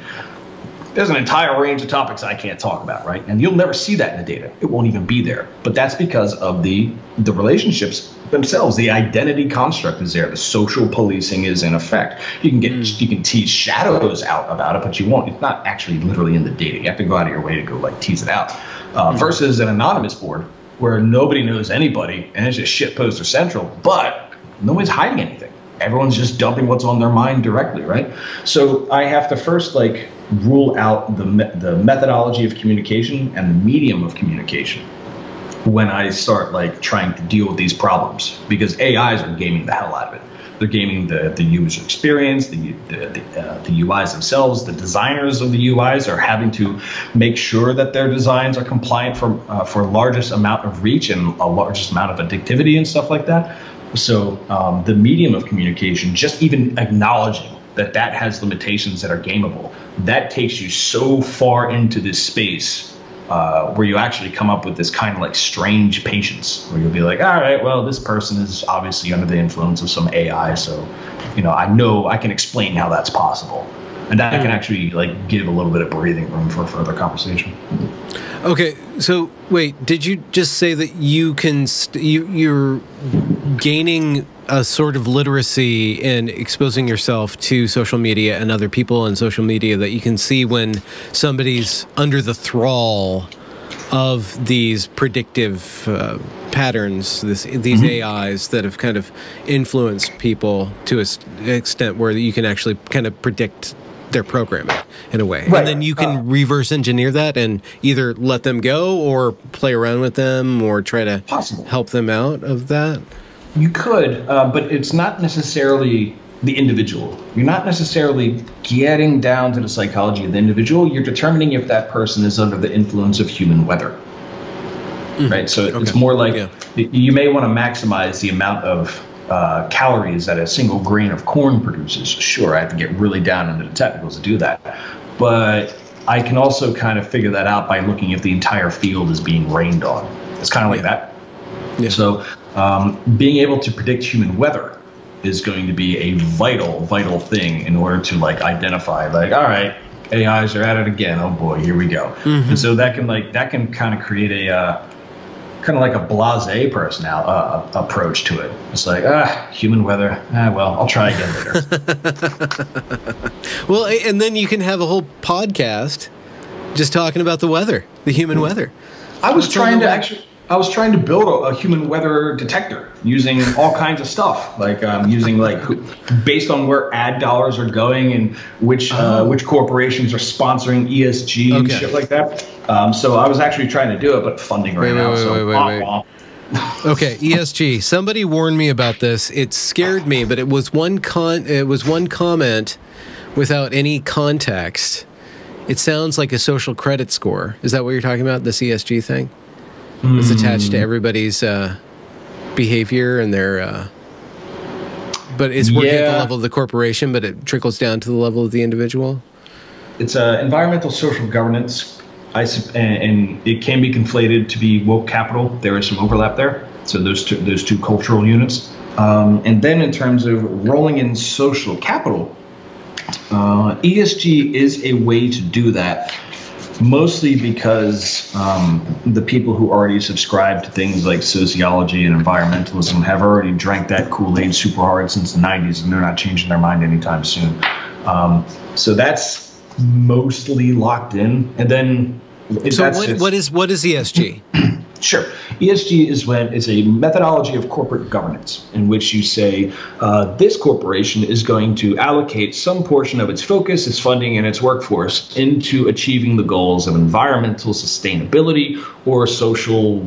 there's an entire range of topics I can't talk about, right? And you'll never see that in the data. It won't even be there. But that's because of the the relationships themselves. The identity construct is there. The social policing is in effect. You can get mm. you can tease shadows out about it, but you won't. It's not actually literally in the data. You have to go out of your way to go like tease it out. Uh, mm. Versus an anonymous board where nobody knows anybody and it's just shit poster central, but nobody's hiding anything. Everyone's just dumping what's on their mind directly, right? So I have to first like rule out the me- the methodology of communication and the medium of communication when I start like trying to deal with these problems because AIs are gaming the hell out of it. They're gaming the, the user experience, the the, the, uh, the UIs themselves. The designers of the UIs are having to make sure that their designs are compliant for uh, for largest amount of reach and a largest amount of addictivity and stuff like that. So um, the medium of communication, just even acknowledging that that has limitations that are gameable, that takes you so far into this space uh, where you actually come up with this kind of like strange patience where you'll be like, all right, well, this person is obviously under the influence of some AI, so you know, I know I can explain how that's possible, and that can actually like give a little bit of breathing room for further conversation. Okay, so wait, did you just say that you can st- you you're gaining a sort of literacy in exposing yourself to social media and other people in social media that you can see when somebody's under the thrall of these predictive uh, patterns, this, these mm-hmm. AIs that have kind of influenced people to an extent where you can actually kind of predict their programming in a way. Right. And then you can uh, reverse engineer that and either let them go or play around with them or try to possible. help them out of that. You could, uh, but it's not necessarily the individual. You're not necessarily getting down to the psychology of the individual. You're determining if that person is under the influence of human weather. Mm-hmm. Right? So okay. it's more like yeah. you may want to maximize the amount of uh, calories that a single grain of corn produces. Sure, I have to get really down into the technicals to do that. But I can also kind of figure that out by looking if the entire field is being rained on. It's kind of like yeah. that. Yeah. So um, being able to predict human weather is going to be a vital, vital thing in order to like identify, like, all right, AIs are at it again. Oh boy, here we go. Mm-hmm. And so that can like that can kind of create a uh, kind of like a blasé personality uh, approach to it. It's like ah, human weather. Ah, well, I'll try again later. well, and then you can have a whole podcast Just talking about the weather, the human weather. I was What's trying to actually. I was trying to build a, a, human weather detector using all kinds of stuff, like um, using like based on where ad dollars are going and which uh, oh. which corporations are sponsoring ESG and okay. shit like that. Um, so I was actually trying to do it, but funding right wait, now. Wait, so wait, wait, okay, ESG. Somebody warned me about this. It scared me, but it was one con. It was one comment without any context. It sounds like a social credit score. Is that what you're talking about? This ESG thing? Mm. is attached to everybody's uh, behavior and their. Uh, but it's working yeah. at the level of the corporation, but it trickles down to the level of the individual. It's uh, environmental social governance, I, and, and it can be conflated to be woke capital. There is some overlap there. So those two, those two cultural units. Um, and then in terms of rolling in social capital, uh, ESG is a way to do that mostly because um, the people who already subscribe to things like sociology and environmentalism have already drank that Kool Aid super hard since the 90s, and they're not changing their mind anytime soon. Um, so that's mostly locked in. And then. So what, what is what is ESG? Sure. ESG is when it's a methodology of corporate governance in which you say uh, this corporation is going to allocate some portion of its focus, its funding, and its workforce into achieving the goals of environmental sustainability or social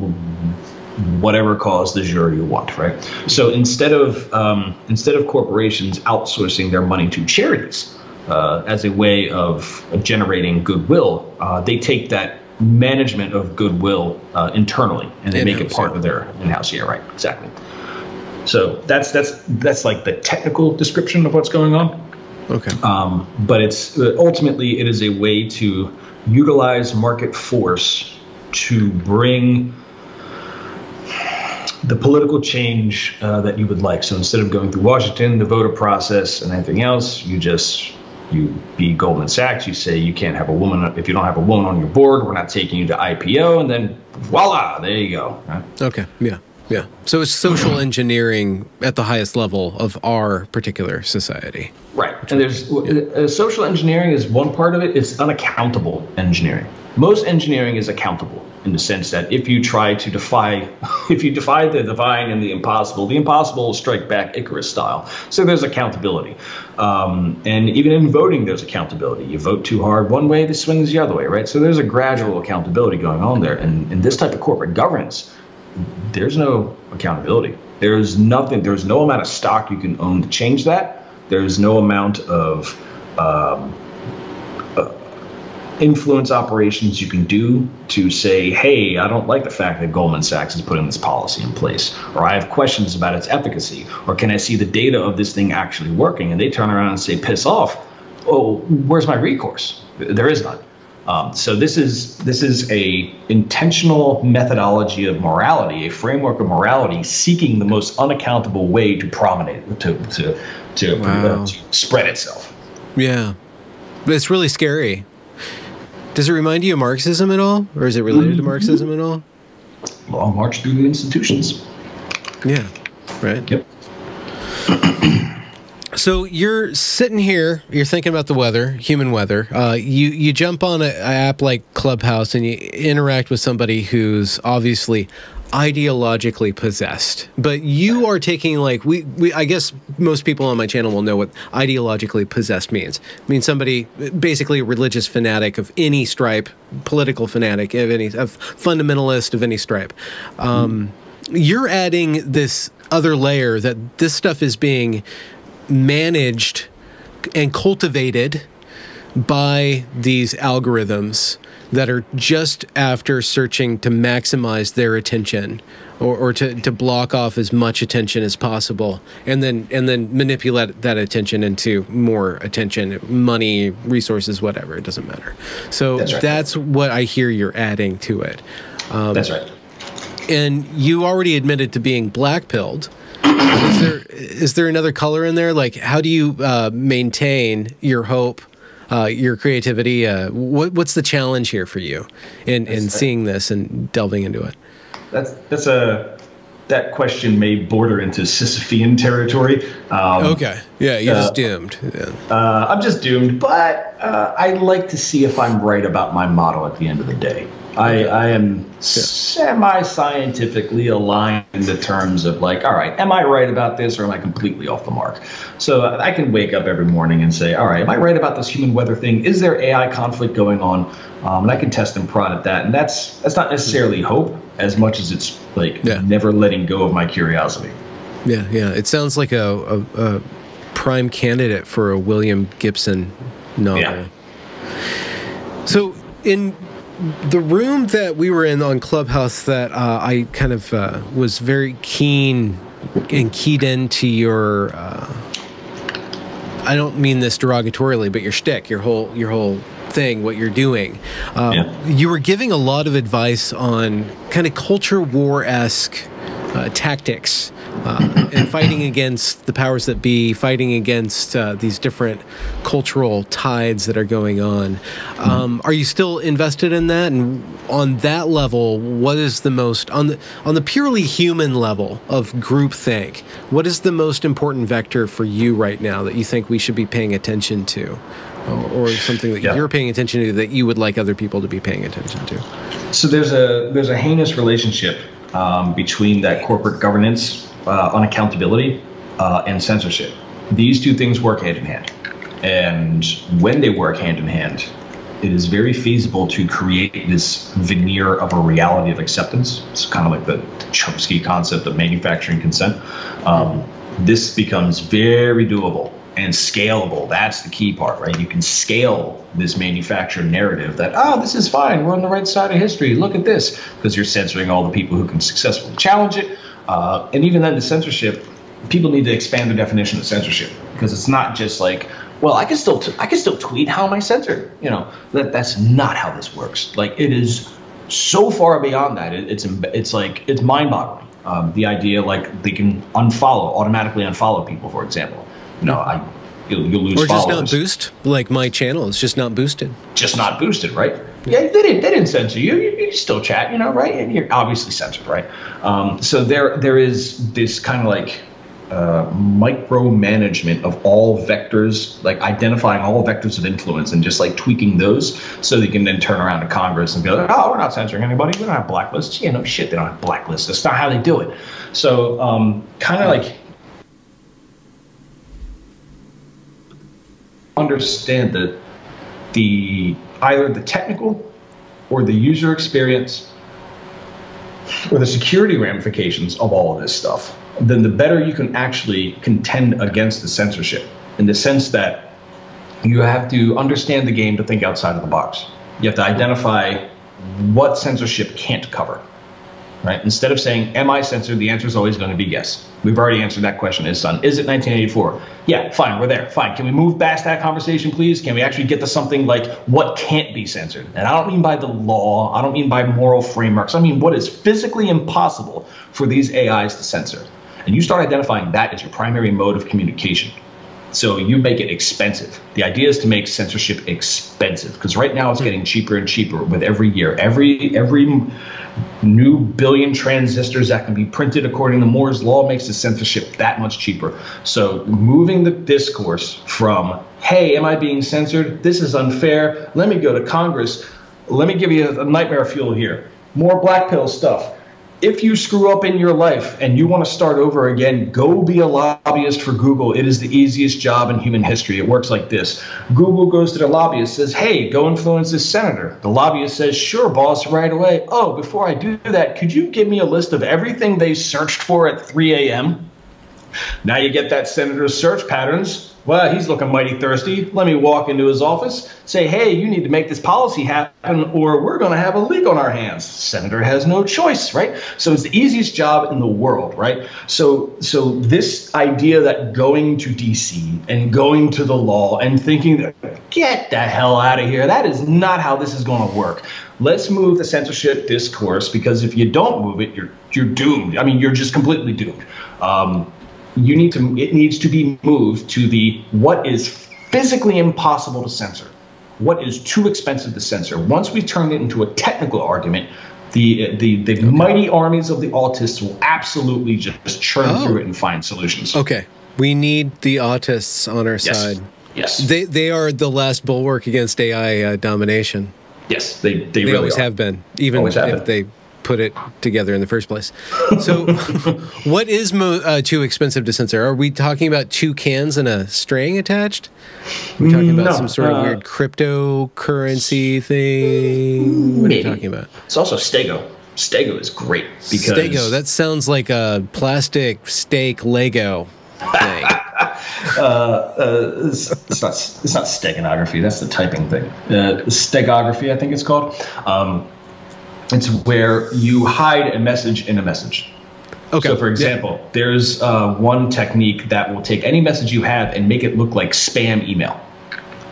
whatever cause the jury you want, right? So instead of um, instead of corporations outsourcing their money to charities uh, as a way of generating goodwill, uh, they take that management of goodwill uh, internally, and they in-house, make it part yeah. of their in-house. Yeah, right, exactly. So that's that's that's like the technical description of what's going on. Okay. Um, but it's ultimately it is a way to utilize market force to bring the political change uh, that you would like. So instead of going through Washington, the voter process, and everything else, you just you be Goldman Sachs, you say you can't have a woman if you don't have a woman on your board. We're not taking you to IPO, and then voila, there you go. Right? Okay, yeah, yeah. So it's social engineering at the highest level of our particular society. Right, and there's uh, social engineering is one part of it. It's unaccountable engineering. Most engineering is accountable in the sense that if you try to defy, if you defy the divine and the impossible, the impossible will strike back Icarus style. So there's accountability. Um, and even in voting, there's accountability. You vote too hard one way, this swings the other way, right? So there's a gradual accountability going on there. And in this type of corporate governance, there's no accountability. There's nothing, there's no amount of stock you can own to change that. There's no amount of um, influence operations you can do to say, hey, I don't like the fact that Goldman Sachs is putting this policy in place, or I have questions about its efficacy, or can I see the data of this thing actually working? And they turn around and say, piss off. Oh, where's my recourse? There is none. Um, so this is this is a intentional methodology of morality, a framework of morality, seeking the most unaccountable way to promenade to to to, wow. uh, to spread itself. Yeah, it's really scary does it remind you of Marxism at all, or is it related to. Marxism at all? Long march through the institutions. Yeah. Right. Yep. So you're sitting here, you're thinking about the weather, human weather. Uh, you you jump on an app like Clubhouse and you interact with somebody who's obviously ideologically possessed. But you are taking like we, we I guess most people on my channel will know what ideologically possessed means. It means somebody basically a religious fanatic of any stripe, political fanatic of any of fundamentalist of any stripe. Um, You're adding this other layer that this stuff is being managed and cultivated by these algorithms that are just after searching to maximize their attention or, or to, to block off as much attention as possible and then and then manipulate that attention into more attention money resources whatever. It doesn't matter. So that's, right. that's what i hear you're adding to it. Um, that's right. and you already admitted to being black pilled is there is there another color in there? Like how do you uh, maintain your hope uh, your creativity. Uh, what, what's the challenge here for you in, in seeing this and delving into it? That's that's a that question may border into Sisyphean territory. Um, okay. Yeah, you're uh, just doomed. Yeah. Uh, I'm just doomed, but uh, I like to see if I'm right about my model at the end of the day. I, I am semi scientifically aligned in the terms of like, all right, am I right about this or am I completely off the mark? So I can wake up every morning and say, all right, am I right about this human weather thing? Is there AI conflict going on? Um, and I can test and prod at that. And that's that's not necessarily hope as much as it's like yeah. never letting go of my curiosity. Yeah, yeah. It sounds like a, a, a prime candidate for a William Gibson novel. Yeah. So in the room that we were in on Clubhouse that uh, I kind of uh, was very keen and keyed into your. Uh, I don't mean this derogatorily, but your shtick, your whole your whole thing, what you're doing. Uh, yeah. You were giving a lot of advice on kind of culture war esque uh, tactics uh, and fighting against the powers that be, fighting against uh, these different cultural tides that are going on. Um, are you still invested in that? And on that level, what is the most on the on the purely human level of groupthink? What is the most important vector for you right now that you think we should be paying attention to? or something that yeah. you're paying attention to that you would like other people to be paying attention to? So there's a there's a heinous relationship um, between that corporate governance uh, accountability uh, and censorship. These two things work hand in hand. And when they work hand in hand, it is very feasible to create this veneer of a reality of acceptance. It's kind of like the Chomsky concept of manufacturing consent. Um, this becomes very doable and scalable. That's the key part, right? You can scale this manufactured narrative that, oh, this is fine. We're on the right side of history. Look at this. Because you're censoring all the people who can successfully challenge it uh, and even then, the censorship, people need to expand the definition of censorship because it's not just like, well, I can still t- I can still tweet. How am I censored? You know, that that's not how this works. Like it is so far beyond that. It, it's it's like it's mind-boggling. Um, the idea like they can unfollow automatically unfollow people, for example. You know, I you'll, you'll lose. Or just followers. not boost like my channel. is just not boosted. Just not boosted, right? Yeah, they didn't. They didn't censor you. You, you still chat, you know, right? And you're obviously censored, right? Um, so there, there is this kind of like uh, micromanagement of all vectors, like identifying all vectors of influence and just like tweaking those, so they can then turn around to Congress and be like, "Oh, we're not censoring anybody. We don't have blacklists." Yeah, no shit, they don't have blacklists. That's not how they do it. So, um, kind of like understand that the either the technical or the user experience or the security ramifications of all of this stuff, then the better you can actually contend against the censorship in the sense that you have to understand the game to think outside of the box. You have to identify what censorship can't cover right? Instead of saying, am I censored? The answer is always going to be yes. We've already answered that question. Is son, is it 1984? Yeah, fine, we're there. Fine. Can we move past that conversation, please? Can we actually get to something like what can't be censored? And I don't mean by the law, I don't mean by moral frameworks. I mean what is physically impossible for these AIs to censor. And you start identifying that as your primary mode of communication. So you make it expensive. The idea is to make censorship expensive because right now it's getting cheaper and cheaper with every year. Every every new billion transistors that can be printed according to Moore's law makes the censorship that much cheaper. So moving the discourse from hey, am I being censored? This is unfair. Let me go to Congress. Let me give you a nightmare fuel here. More black pill stuff if you screw up in your life and you want to start over again, go be a lobbyist for Google. It is the easiest job in human history. It works like this Google goes to the lobbyist, says, Hey, go influence this senator. The lobbyist says, Sure, boss, right away. Oh, before I do that, could you give me a list of everything they searched for at 3 a.m.? Now you get that senator's search patterns well, he's looking mighty thirsty. Let me walk into his office, say, hey, you need to make this policy happen, or we're going to have a leak on our hands. Senator has no choice, right? So it's the easiest job in the world, right? So, so this idea that going to DC and going to the law and thinking, that, get the hell out of here, that is not how this is going to work. Let's move the censorship discourse because if you don't move it, you're you're doomed. I mean, you're just completely doomed. Um, you need to it needs to be moved to the what is physically impossible to censor what is too expensive to censor once we turn it into a technical argument The the the mighty armies of the autists will absolutely just churn Oh. through it and find solutions. Okay. We need the autists on our Yes. side. Yes. They they are the last bulwark against AI uh, domination. yes. They they, They really always are. have been, even Always have if been. they put it together in the first place. So, what is mo- uh, too expensive to censor? Are we talking about two cans and a string attached? Are we talking about No, some sort of uh, weird cryptocurrency thing? What are you Maybe. talking about? It's also Stego. Stego is great because Stego. That sounds like a plastic steak Lego thing. uh, it's, it's not it's not stenography. That's the typing thing. Uh, stegography, I think it's called. Um, it's where you hide a message in a message. Okay. So, for example, there's uh, one technique that will take any message you have and make it look like spam email.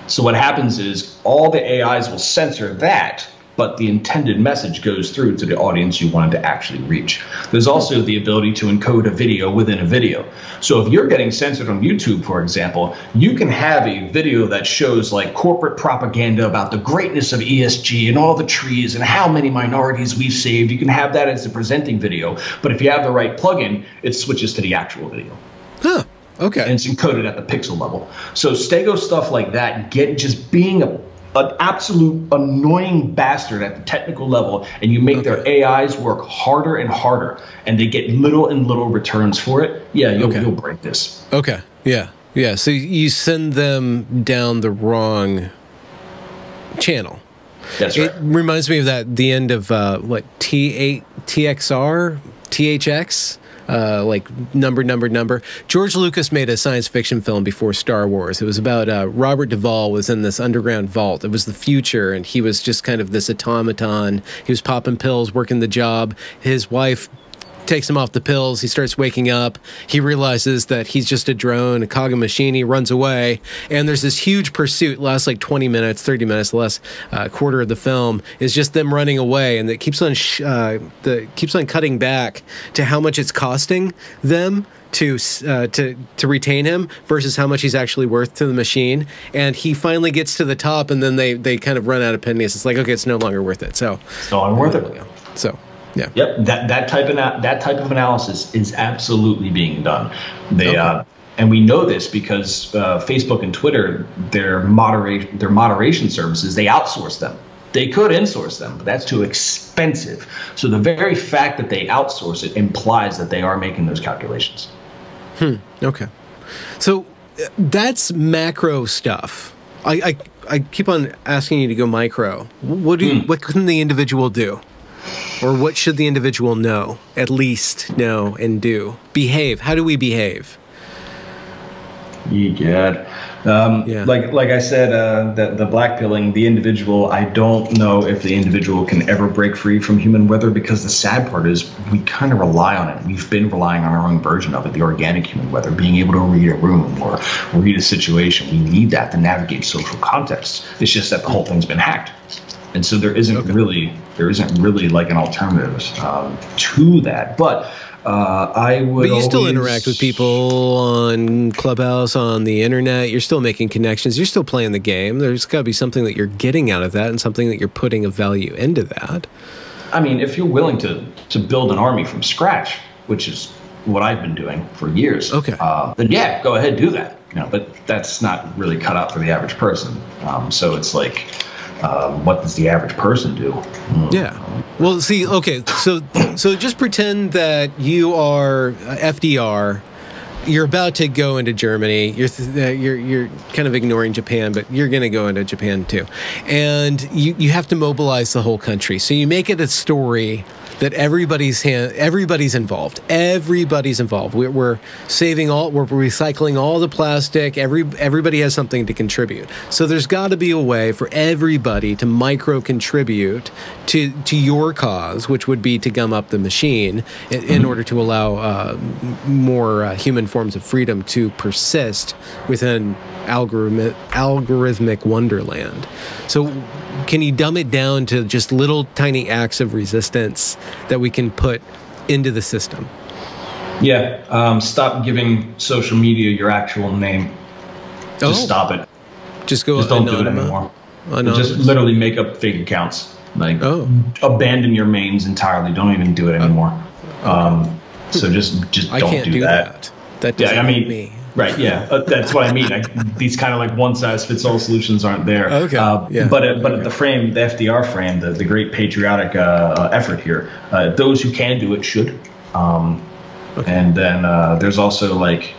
So, what happens is all the AIs will censor that, but the intended message goes through to the audience you wanted to actually reach. There's also the ability to encode a video within a video. So, if you're getting censored on YouTube, for example, you can have a video that shows like corporate propaganda about the greatness of ESG and all the trees and how many minorities we've saved. You can have that as a presenting video, but if you have the right plugin, it switches to the actual video Huh. Okay. and it's encoded at the pixel level. So Stego stuff like that, get just being a an absolute annoying bastard at the technical level, and you make their AIs work harder and harder, and they get little and little returns for it. Yeah, you'll, Okay. you'll break this. Okay. Yeah. Yeah. So you send them down the wrong channel. That's right. It reminds me of that the end of uh, what T eight TXR THX. Uh, like number, number, number. George Lucas made a science fiction film before Star Wars. It was about uh, Robert Duvall was in this underground vault. It was the future, and he was just kind of this automaton. He was popping pills, working the job. His wife takes him off the pills. He starts waking up. He realizes that he's just a drone, a cog of machine. He runs away, and there's this huge pursuit. Lasts like 20 minutes, 30 minutes, the last uh, quarter of the film is just them running away, and it keeps on sh- uh, the keeps on cutting back to how much it's costing them to uh, to to retain him versus how much he's actually worth to the machine. And he finally gets to the top, and then they they kind of run out of pennies. It's like okay, it's no longer worth it. So It's not worth it. so yeah. Yep, that that type of that type of analysis is absolutely being done. They Okay. uh, and we know this because uh, Facebook and Twitter, their moderate their moderation services, they outsource them. They could insource them, but that's too expensive. So the very fact that they outsource it implies that they are making those calculations. Hmm. Okay. So uh, that's macro stuff. I, I, I keep on asking you to go micro. What do you, what can the individual do? Or what should the individual know, at least know and do? Behave. How do we behave? Egad. Um, Yeah. Like like I said, uh, the the black pilling, the individual. I don't know if the individual can ever break free from human weather because the sad part is we kind of rely on it. We've been relying on our own version of it, the organic human weather, being able to read a room or read a situation. We need that to navigate social context. It's just that the whole thing's been hacked. And so there isn't really there isn't really like an alternative um, to that, but uh, I would. But you still interact with people on Clubhouse, on the internet. You're still making connections. You're still playing the game. There's got to be something that you're getting out of that and something that you're putting of value into that. I mean, if you're willing to to build an army from scratch, which is what I've been doing for years, Okay. uh, then yeah, go ahead, do that. You know, but that's not really cut out for the average person. Um, so it's like, um, what does the average person do? Hmm. Yeah. Well, see, okay, so so just pretend that you are uh, FDR. You're about to go into Germany. You're uh, you're you're kind of ignoring Japan, but you're going to go into Japan too, and you you have to mobilize the whole country. So you make it a story that everybody's hand, everybody's involved. Everybody's involved. We're, we're saving all. We're recycling all the plastic. Every everybody has something to contribute. So there's got to be a way for everybody to micro contribute to to your cause, which would be to gum up the machine in, in order to allow uh, more uh, human forms of freedom to persist within algorithmic algorithmic wonderland. So can you dumb it down to just little tiny acts of resistance that we can put into the system? Yeah. Um, stop giving social media your actual name. Just stop it. Just go Just don't do it anymore. Anonymous. Just literally make up fake accounts. Like, Oh. abandon your mains entirely. Don't even do it anymore. Um, so just just don't do, do that. that. That Yeah, doesn't I mean, me. Right? Yeah, uh, that's what I mean. I, these kind of like one size fits all solutions aren't there. Okay, Uh, yeah. But uh, but at the frame, the FDR frame, the, the great patriotic uh, effort here. Uh, those who can do it should. Um, And then uh, there's also like,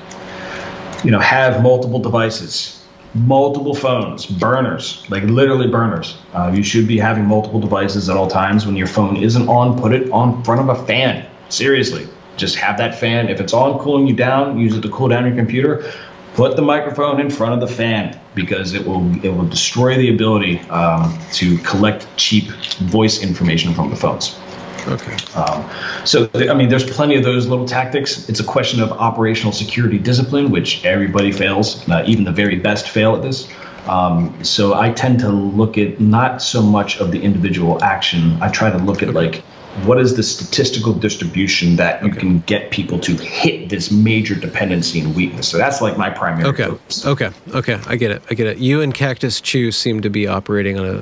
you know, have multiple devices. Multiple phones, burners, like literally burners. Uh, you should be having multiple devices at all times. When your phone isn't on, put it on front of a fan. Seriously, just have that fan. If it's on cooling you down, use it to cool down your computer. Put the microphone in front of the fan because it will it will destroy the ability um, to collect cheap voice information from the phones. Okay. Um, so, th- I mean, there's plenty of those little tactics. It's a question of operational security discipline, which everybody fails. Uh, even the very best fail at this. Um, so, I tend to look at not so much of the individual action. I try to look at like what is the statistical distribution that you can get people to hit this major dependency and weakness. So that's like my primary Okay. focus. Okay. Okay. I get it. I get it. You and Cactus Chu seem to be operating on a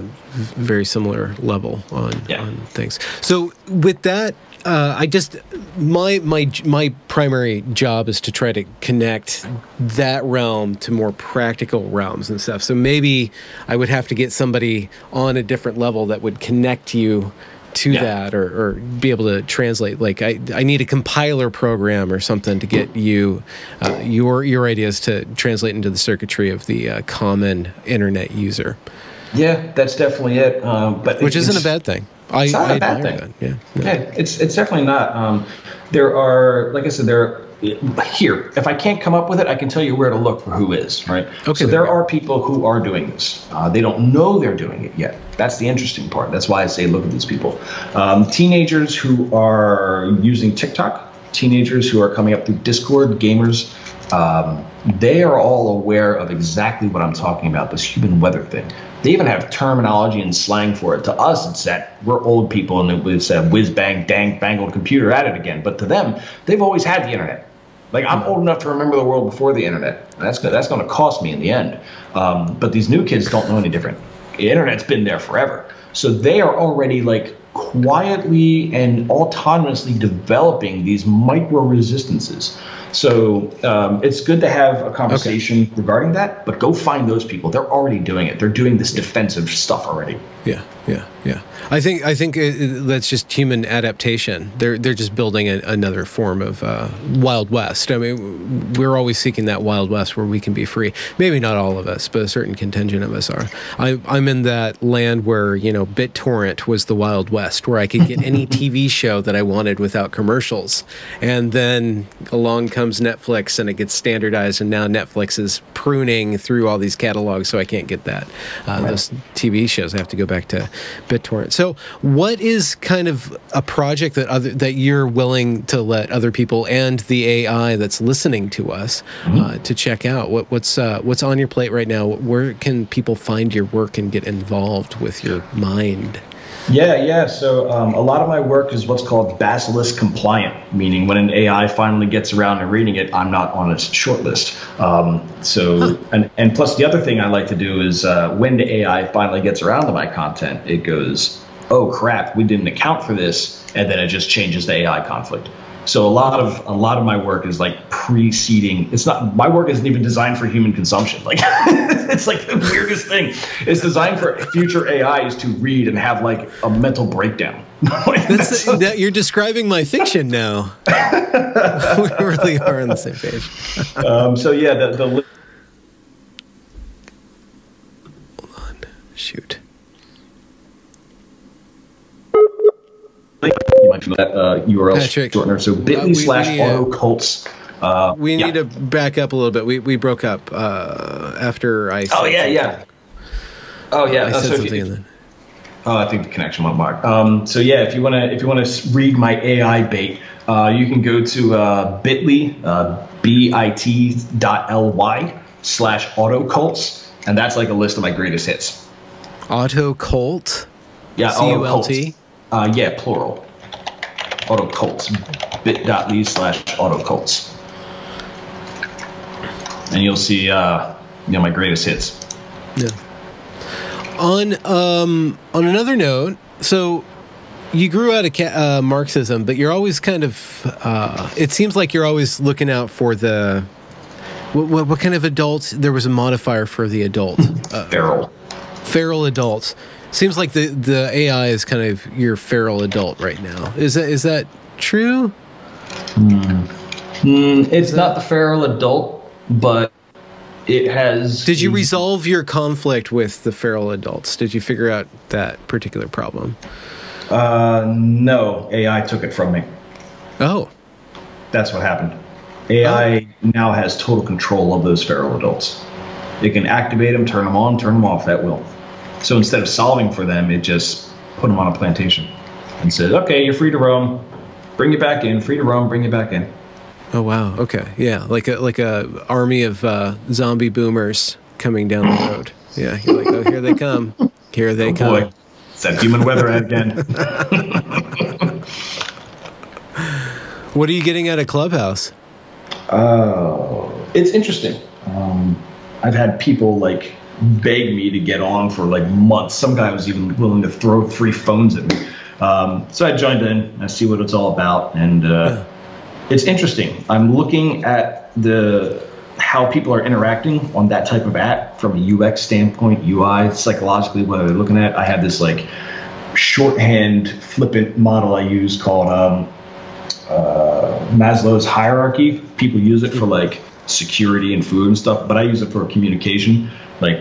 very similar level on Yeah. on things. So with that, uh, I just my my my primary job is to try to connect that realm to more practical realms and stuff. So maybe I would have to get somebody on a different level that would connect you to Yeah. that or, or be able to translate like I, I need a compiler program or something to get you uh, your your ideas to translate into the circuitry of the uh, common internet user Yeah, that's definitely it. Um, but which it's- isn't a bad thing I, It's not I a bad thing. that yeah, yeah. Yeah, it's it's definitely not. Um, there are, like I said, there. Here, if I can't come up with it, I can tell you where to look for who is right. Okay, So there there we go. are people who are doing this. Uh, they don't know they're doing it yet. That's the interesting part. That's why I say look at these people. Um, teenagers who are using TikTok, teenagers who are coming up through Discord, gamers. Um, they are all aware of exactly what I'm talking about. This human weather thing. They even have terminology and slang for it. To us, it's that we're old people and it's a whiz bang dang bangled computer at it again. But to them, they've always had the internet. Like I'm old enough to remember the world before the internet. That's that's going to cost me in the end. Um, but these new kids don't know any different. The internet's been there forever, so they are already like quietly and autonomously developing these micro resistances. So um, it's good to have a conversation regarding that, but go find those people. They're already doing it. They're doing this defensive stuff already. Yeah, yeah, yeah. I think I think it, it- that's just human adaptation. They're they're just building a, another form of uh, Wild West. I mean, we're always seeking that Wild West where we can be free. Maybe not all of us, but a certain contingent of us are. I, I'm in that land where you know BitTorrent was the Wild West, where I could get any TV show that I wanted without commercials, and then along comes Netflix and it gets standardized, and now Netflix is pruning through all these catalogs, so I can't get that uh, those TV shows. I have to go back to BitTorrent. So, what is kind of a project that other that you're willing to let other people and the AI that's listening to us uh, to check out? What, what's uh, what's on your plate right now? Where can people find your work and get involved with your mind? Yeah, yeah. So um, a lot of my work is what's called Basilisk compliant, meaning when an AI finally gets around to reading it, I'm not on its shortlist. Um, so, and, and plus the other thing I like to do is uh, when the AI finally gets around to my content, it goes, oh crap, we didn't account for this, and then it just changes the AI conflict. So a lot of a lot of my work is like preceding. It's not my work isn't even designed for human consumption. Like it's like the weirdest thing. It's designed for future AIs to read and have like a mental breakdown. Like, That's, that's- that, you're describing my fiction now. we really are on the same page. um, so yeah, the, the Shoot. You might know that uh, URL Patrick, shortener. So uh, we- Bitly we slash uh, auto cults. Uh, We yeah. need to back up a little bit. We we broke up uh, after I. Oh yeah, something. yeah. Oh yeah. I uh, said so something you- then. Oh, I think the connection went mark. Um, so yeah, if you wanna if you wanna read my AI bait, uh, you can go to uh, Bitly, uh, bit dot ly slash autocults, and that's like a list of my greatest hits. Auto Cult. Yeah, C-U-L-T? autocults. Uh, yeah, plural. Autocults. Bit.ly slash autocults. And you'll see, uh, you know, my greatest hits. Yeah. On um on another note, so you grew out of ca- uh, Marxism, but you're always kind of. Uh, it seems like you're always looking out for the. What, what, what kind of adults? There was a modifier for the adult. Uh, Feral. feral adults. Seems like the the AI is kind of your feral adult right now. Is that is that true? Mm, it's not the feral adult, but it has. Did you resolve your conflict with the feral adults? Did you figure out that particular problem? Uh, no, AI took it from me. Oh, That's what happened. AI now has total control of those feral adults. It can activate them, turn them on, turn them off at will. So instead of solving for them, it just put them on a plantation and said, "Okay, you're free to roam. Bring you back in. Free to roam. Bring you back in." oh wow. Okay, yeah, like a like a army of uh, zombie boomers coming down the road. Yeah, you're like, oh, here they come. Here they Oh come. boy, it's that human weather again. What are you getting out of Clubhouse? Oh, it's interesting. Um, I've had people like beg me to get on for like months. Some guy was even willing to throw three phones at me. Um, so I joined in. I see what it's all about, and uh, it's interesting. I'm looking at the how people are interacting on that type of app from a UX standpoint, UI, psychologically, what they're looking at. I have this like shorthand flippant model I use called um, uh, Maslow's hierarchy. People use it for like security and food and stuff, but I use it for communication. Like,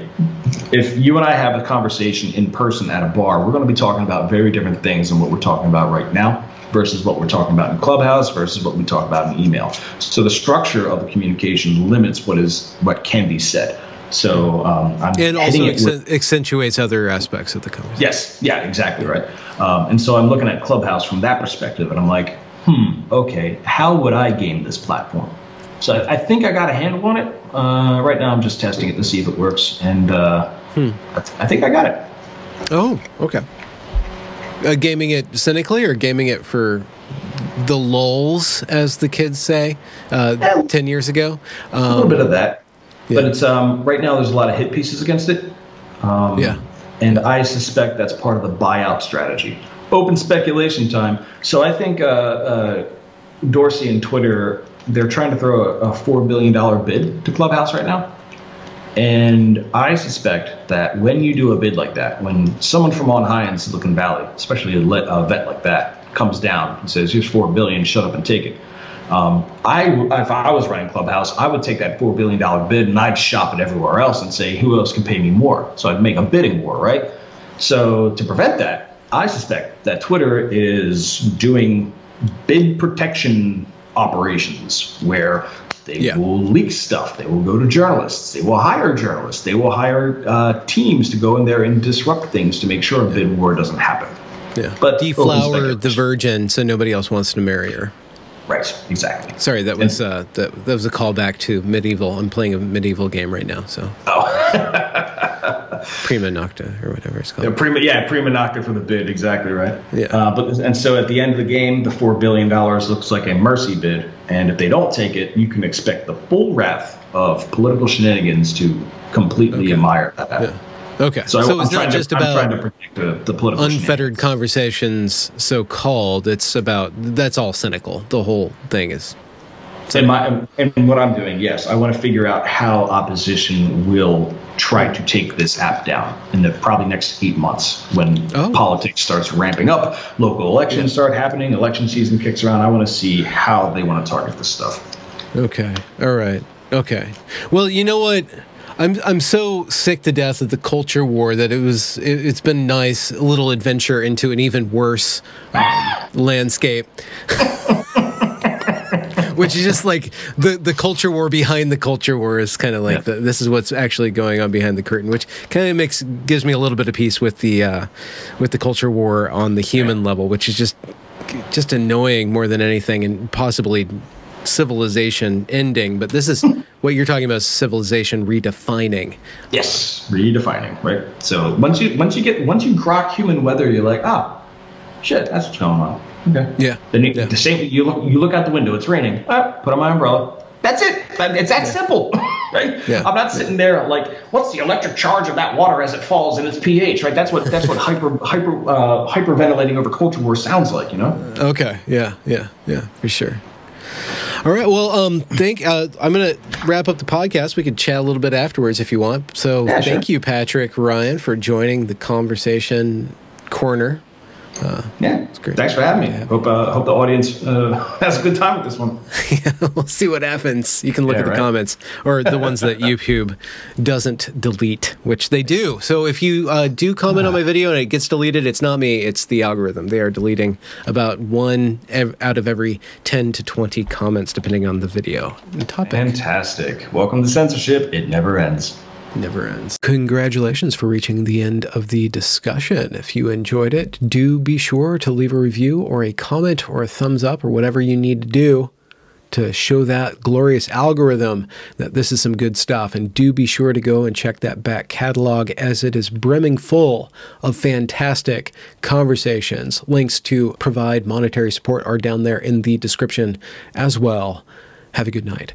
if you and I have a conversation in person at a bar, we're going to be talking about very different things than what we're talking about right now versus what we're talking about in Clubhouse versus what we talk about in email. So the structure of the communication limits what is what can be said. So um, I'm And also with- accentuates other aspects of the conversation. Yes, yeah, exactly right. Um, and so I'm looking at Clubhouse from that perspective, and I'm like, hmm, okay, how would I game this platform? So I, think I got a handle on it. Uh, right now, I'm just testing it to see if it works, and uh, I, th- I think I got it. Oh, okay. Uh, gaming it cynically or gaming it for the lulz, as the kids say, uh. 10 years ago? A little Um, bit of that, yeah. but it's um, right now. There's a lot of hit pieces against it. Um, Yeah. and I suspect that's part of the buyout strategy. Open speculation time. So I think uh, uh, Dorsey and Twitter they're trying to throw a, a four billion dollar bid to Clubhouse right now. And I suspect that when you do a bid like that, when someone from on high in Silicon Valley, especially a, lit, a vet like that, comes down and says, "Here's four billion, shut up and take it," um, I, if I was running Clubhouse, I would take that four billion dollar bid and I'd shop it everywhere else and say, "Who else can pay me more?" So I'd make a bidding war, right? So to prevent that, I suspect that Twitter is doing bid protection operations where they Yeah. will leak stuff. They will go to journalists. They will hire journalists. They will hire uh, teams to go in there and disrupt things to make sure a bid war doesn't happen. Yeah. But Deflower the virgin so nobody else wants to marry her. Right, exactly. Sorry, that was uh, that, that was a callback to medieval. I'm playing a medieval game right now, so Oh, prima nocta or whatever it's called. yeah, prima, yeah, prima nocta for the bid, exactly right. Yeah. Uh, but and so at the end of the game, the four billion dollars looks like a mercy bid, and if they don't take it, you can expect the full wrath of political shenanigans to completely Okay. admire that. Yeah. Okay. So, So, I'm, it's trying not just to, I'm trying to about the, the political unfettered conversations, so called. It's about that's all cynical. The whole thing is. And, my, and what I'm doing, yes, I want to figure out how opposition will try to take this app down in the probably next eight months when Oh. politics starts ramping up, local elections start happening, election season kicks around. I want to see how they want to target this stuff. Okay. All right. Okay. Well, you know what? I'm I'm so sick to death of the culture war that it was it, it's been nice a little adventure into an even worse um, landscape. Which is just like the the culture war behind the culture war is kind of like Yeah. the, this is what's actually going on behind the curtain, which kind of makes gives me a little bit of peace with the uh, with the culture war on the human level, which is just just annoying more than anything, and possibly civilization ending. But this is what you're talking about: civilization redefining. Yes, redefining, right? So once you once you get once you grok human weather, you're like, ah, shit, that's what's going on. Okay. Yeah. Then you, Yeah. the same you look you look out the window, it's raining. Ah, put on my umbrella. That's it. It's that simple. right? Yeah. I'm not sitting there like, what's the electric charge of that water as it falls in its pH, right? That's what that's what hyper hyper uh, hyperventilating over culture war sounds like, you know? Okay. Yeah. Yeah. Yeah. For sure. All right. Well, um, thank. Uh, I'm gonna wrap up the podcast. We could chat a little bit afterwards if you want. So, Yeah, thank sure. you, Patrick Ryan, for joining the conversation corner. Yeah. it's great. Thanks for having me. Hope uh, hope the audience uh, has a good time with this one. we'll see what happens. You can look Yeah, at the right. comments or the ones that YouTube doesn't delete, which they do. So if you uh, do comment on my video and it gets deleted, it's not me, it's the algorithm. They are deleting about one ev- out of every 10 to 20 comments, depending on the video and topic. Fantastic. Welcome to censorship. It never ends. Never ends. Congratulations for reaching the end of the discussion. If you enjoyed it, do be sure to leave a review or a comment or a thumbs up or whatever you need to do to show that glorious algorithm that this is some good stuff. And do be sure to go and check that back catalog as it is brimming full of fantastic conversations. Links to provide monetary support are down there in the description as well. Have a good night.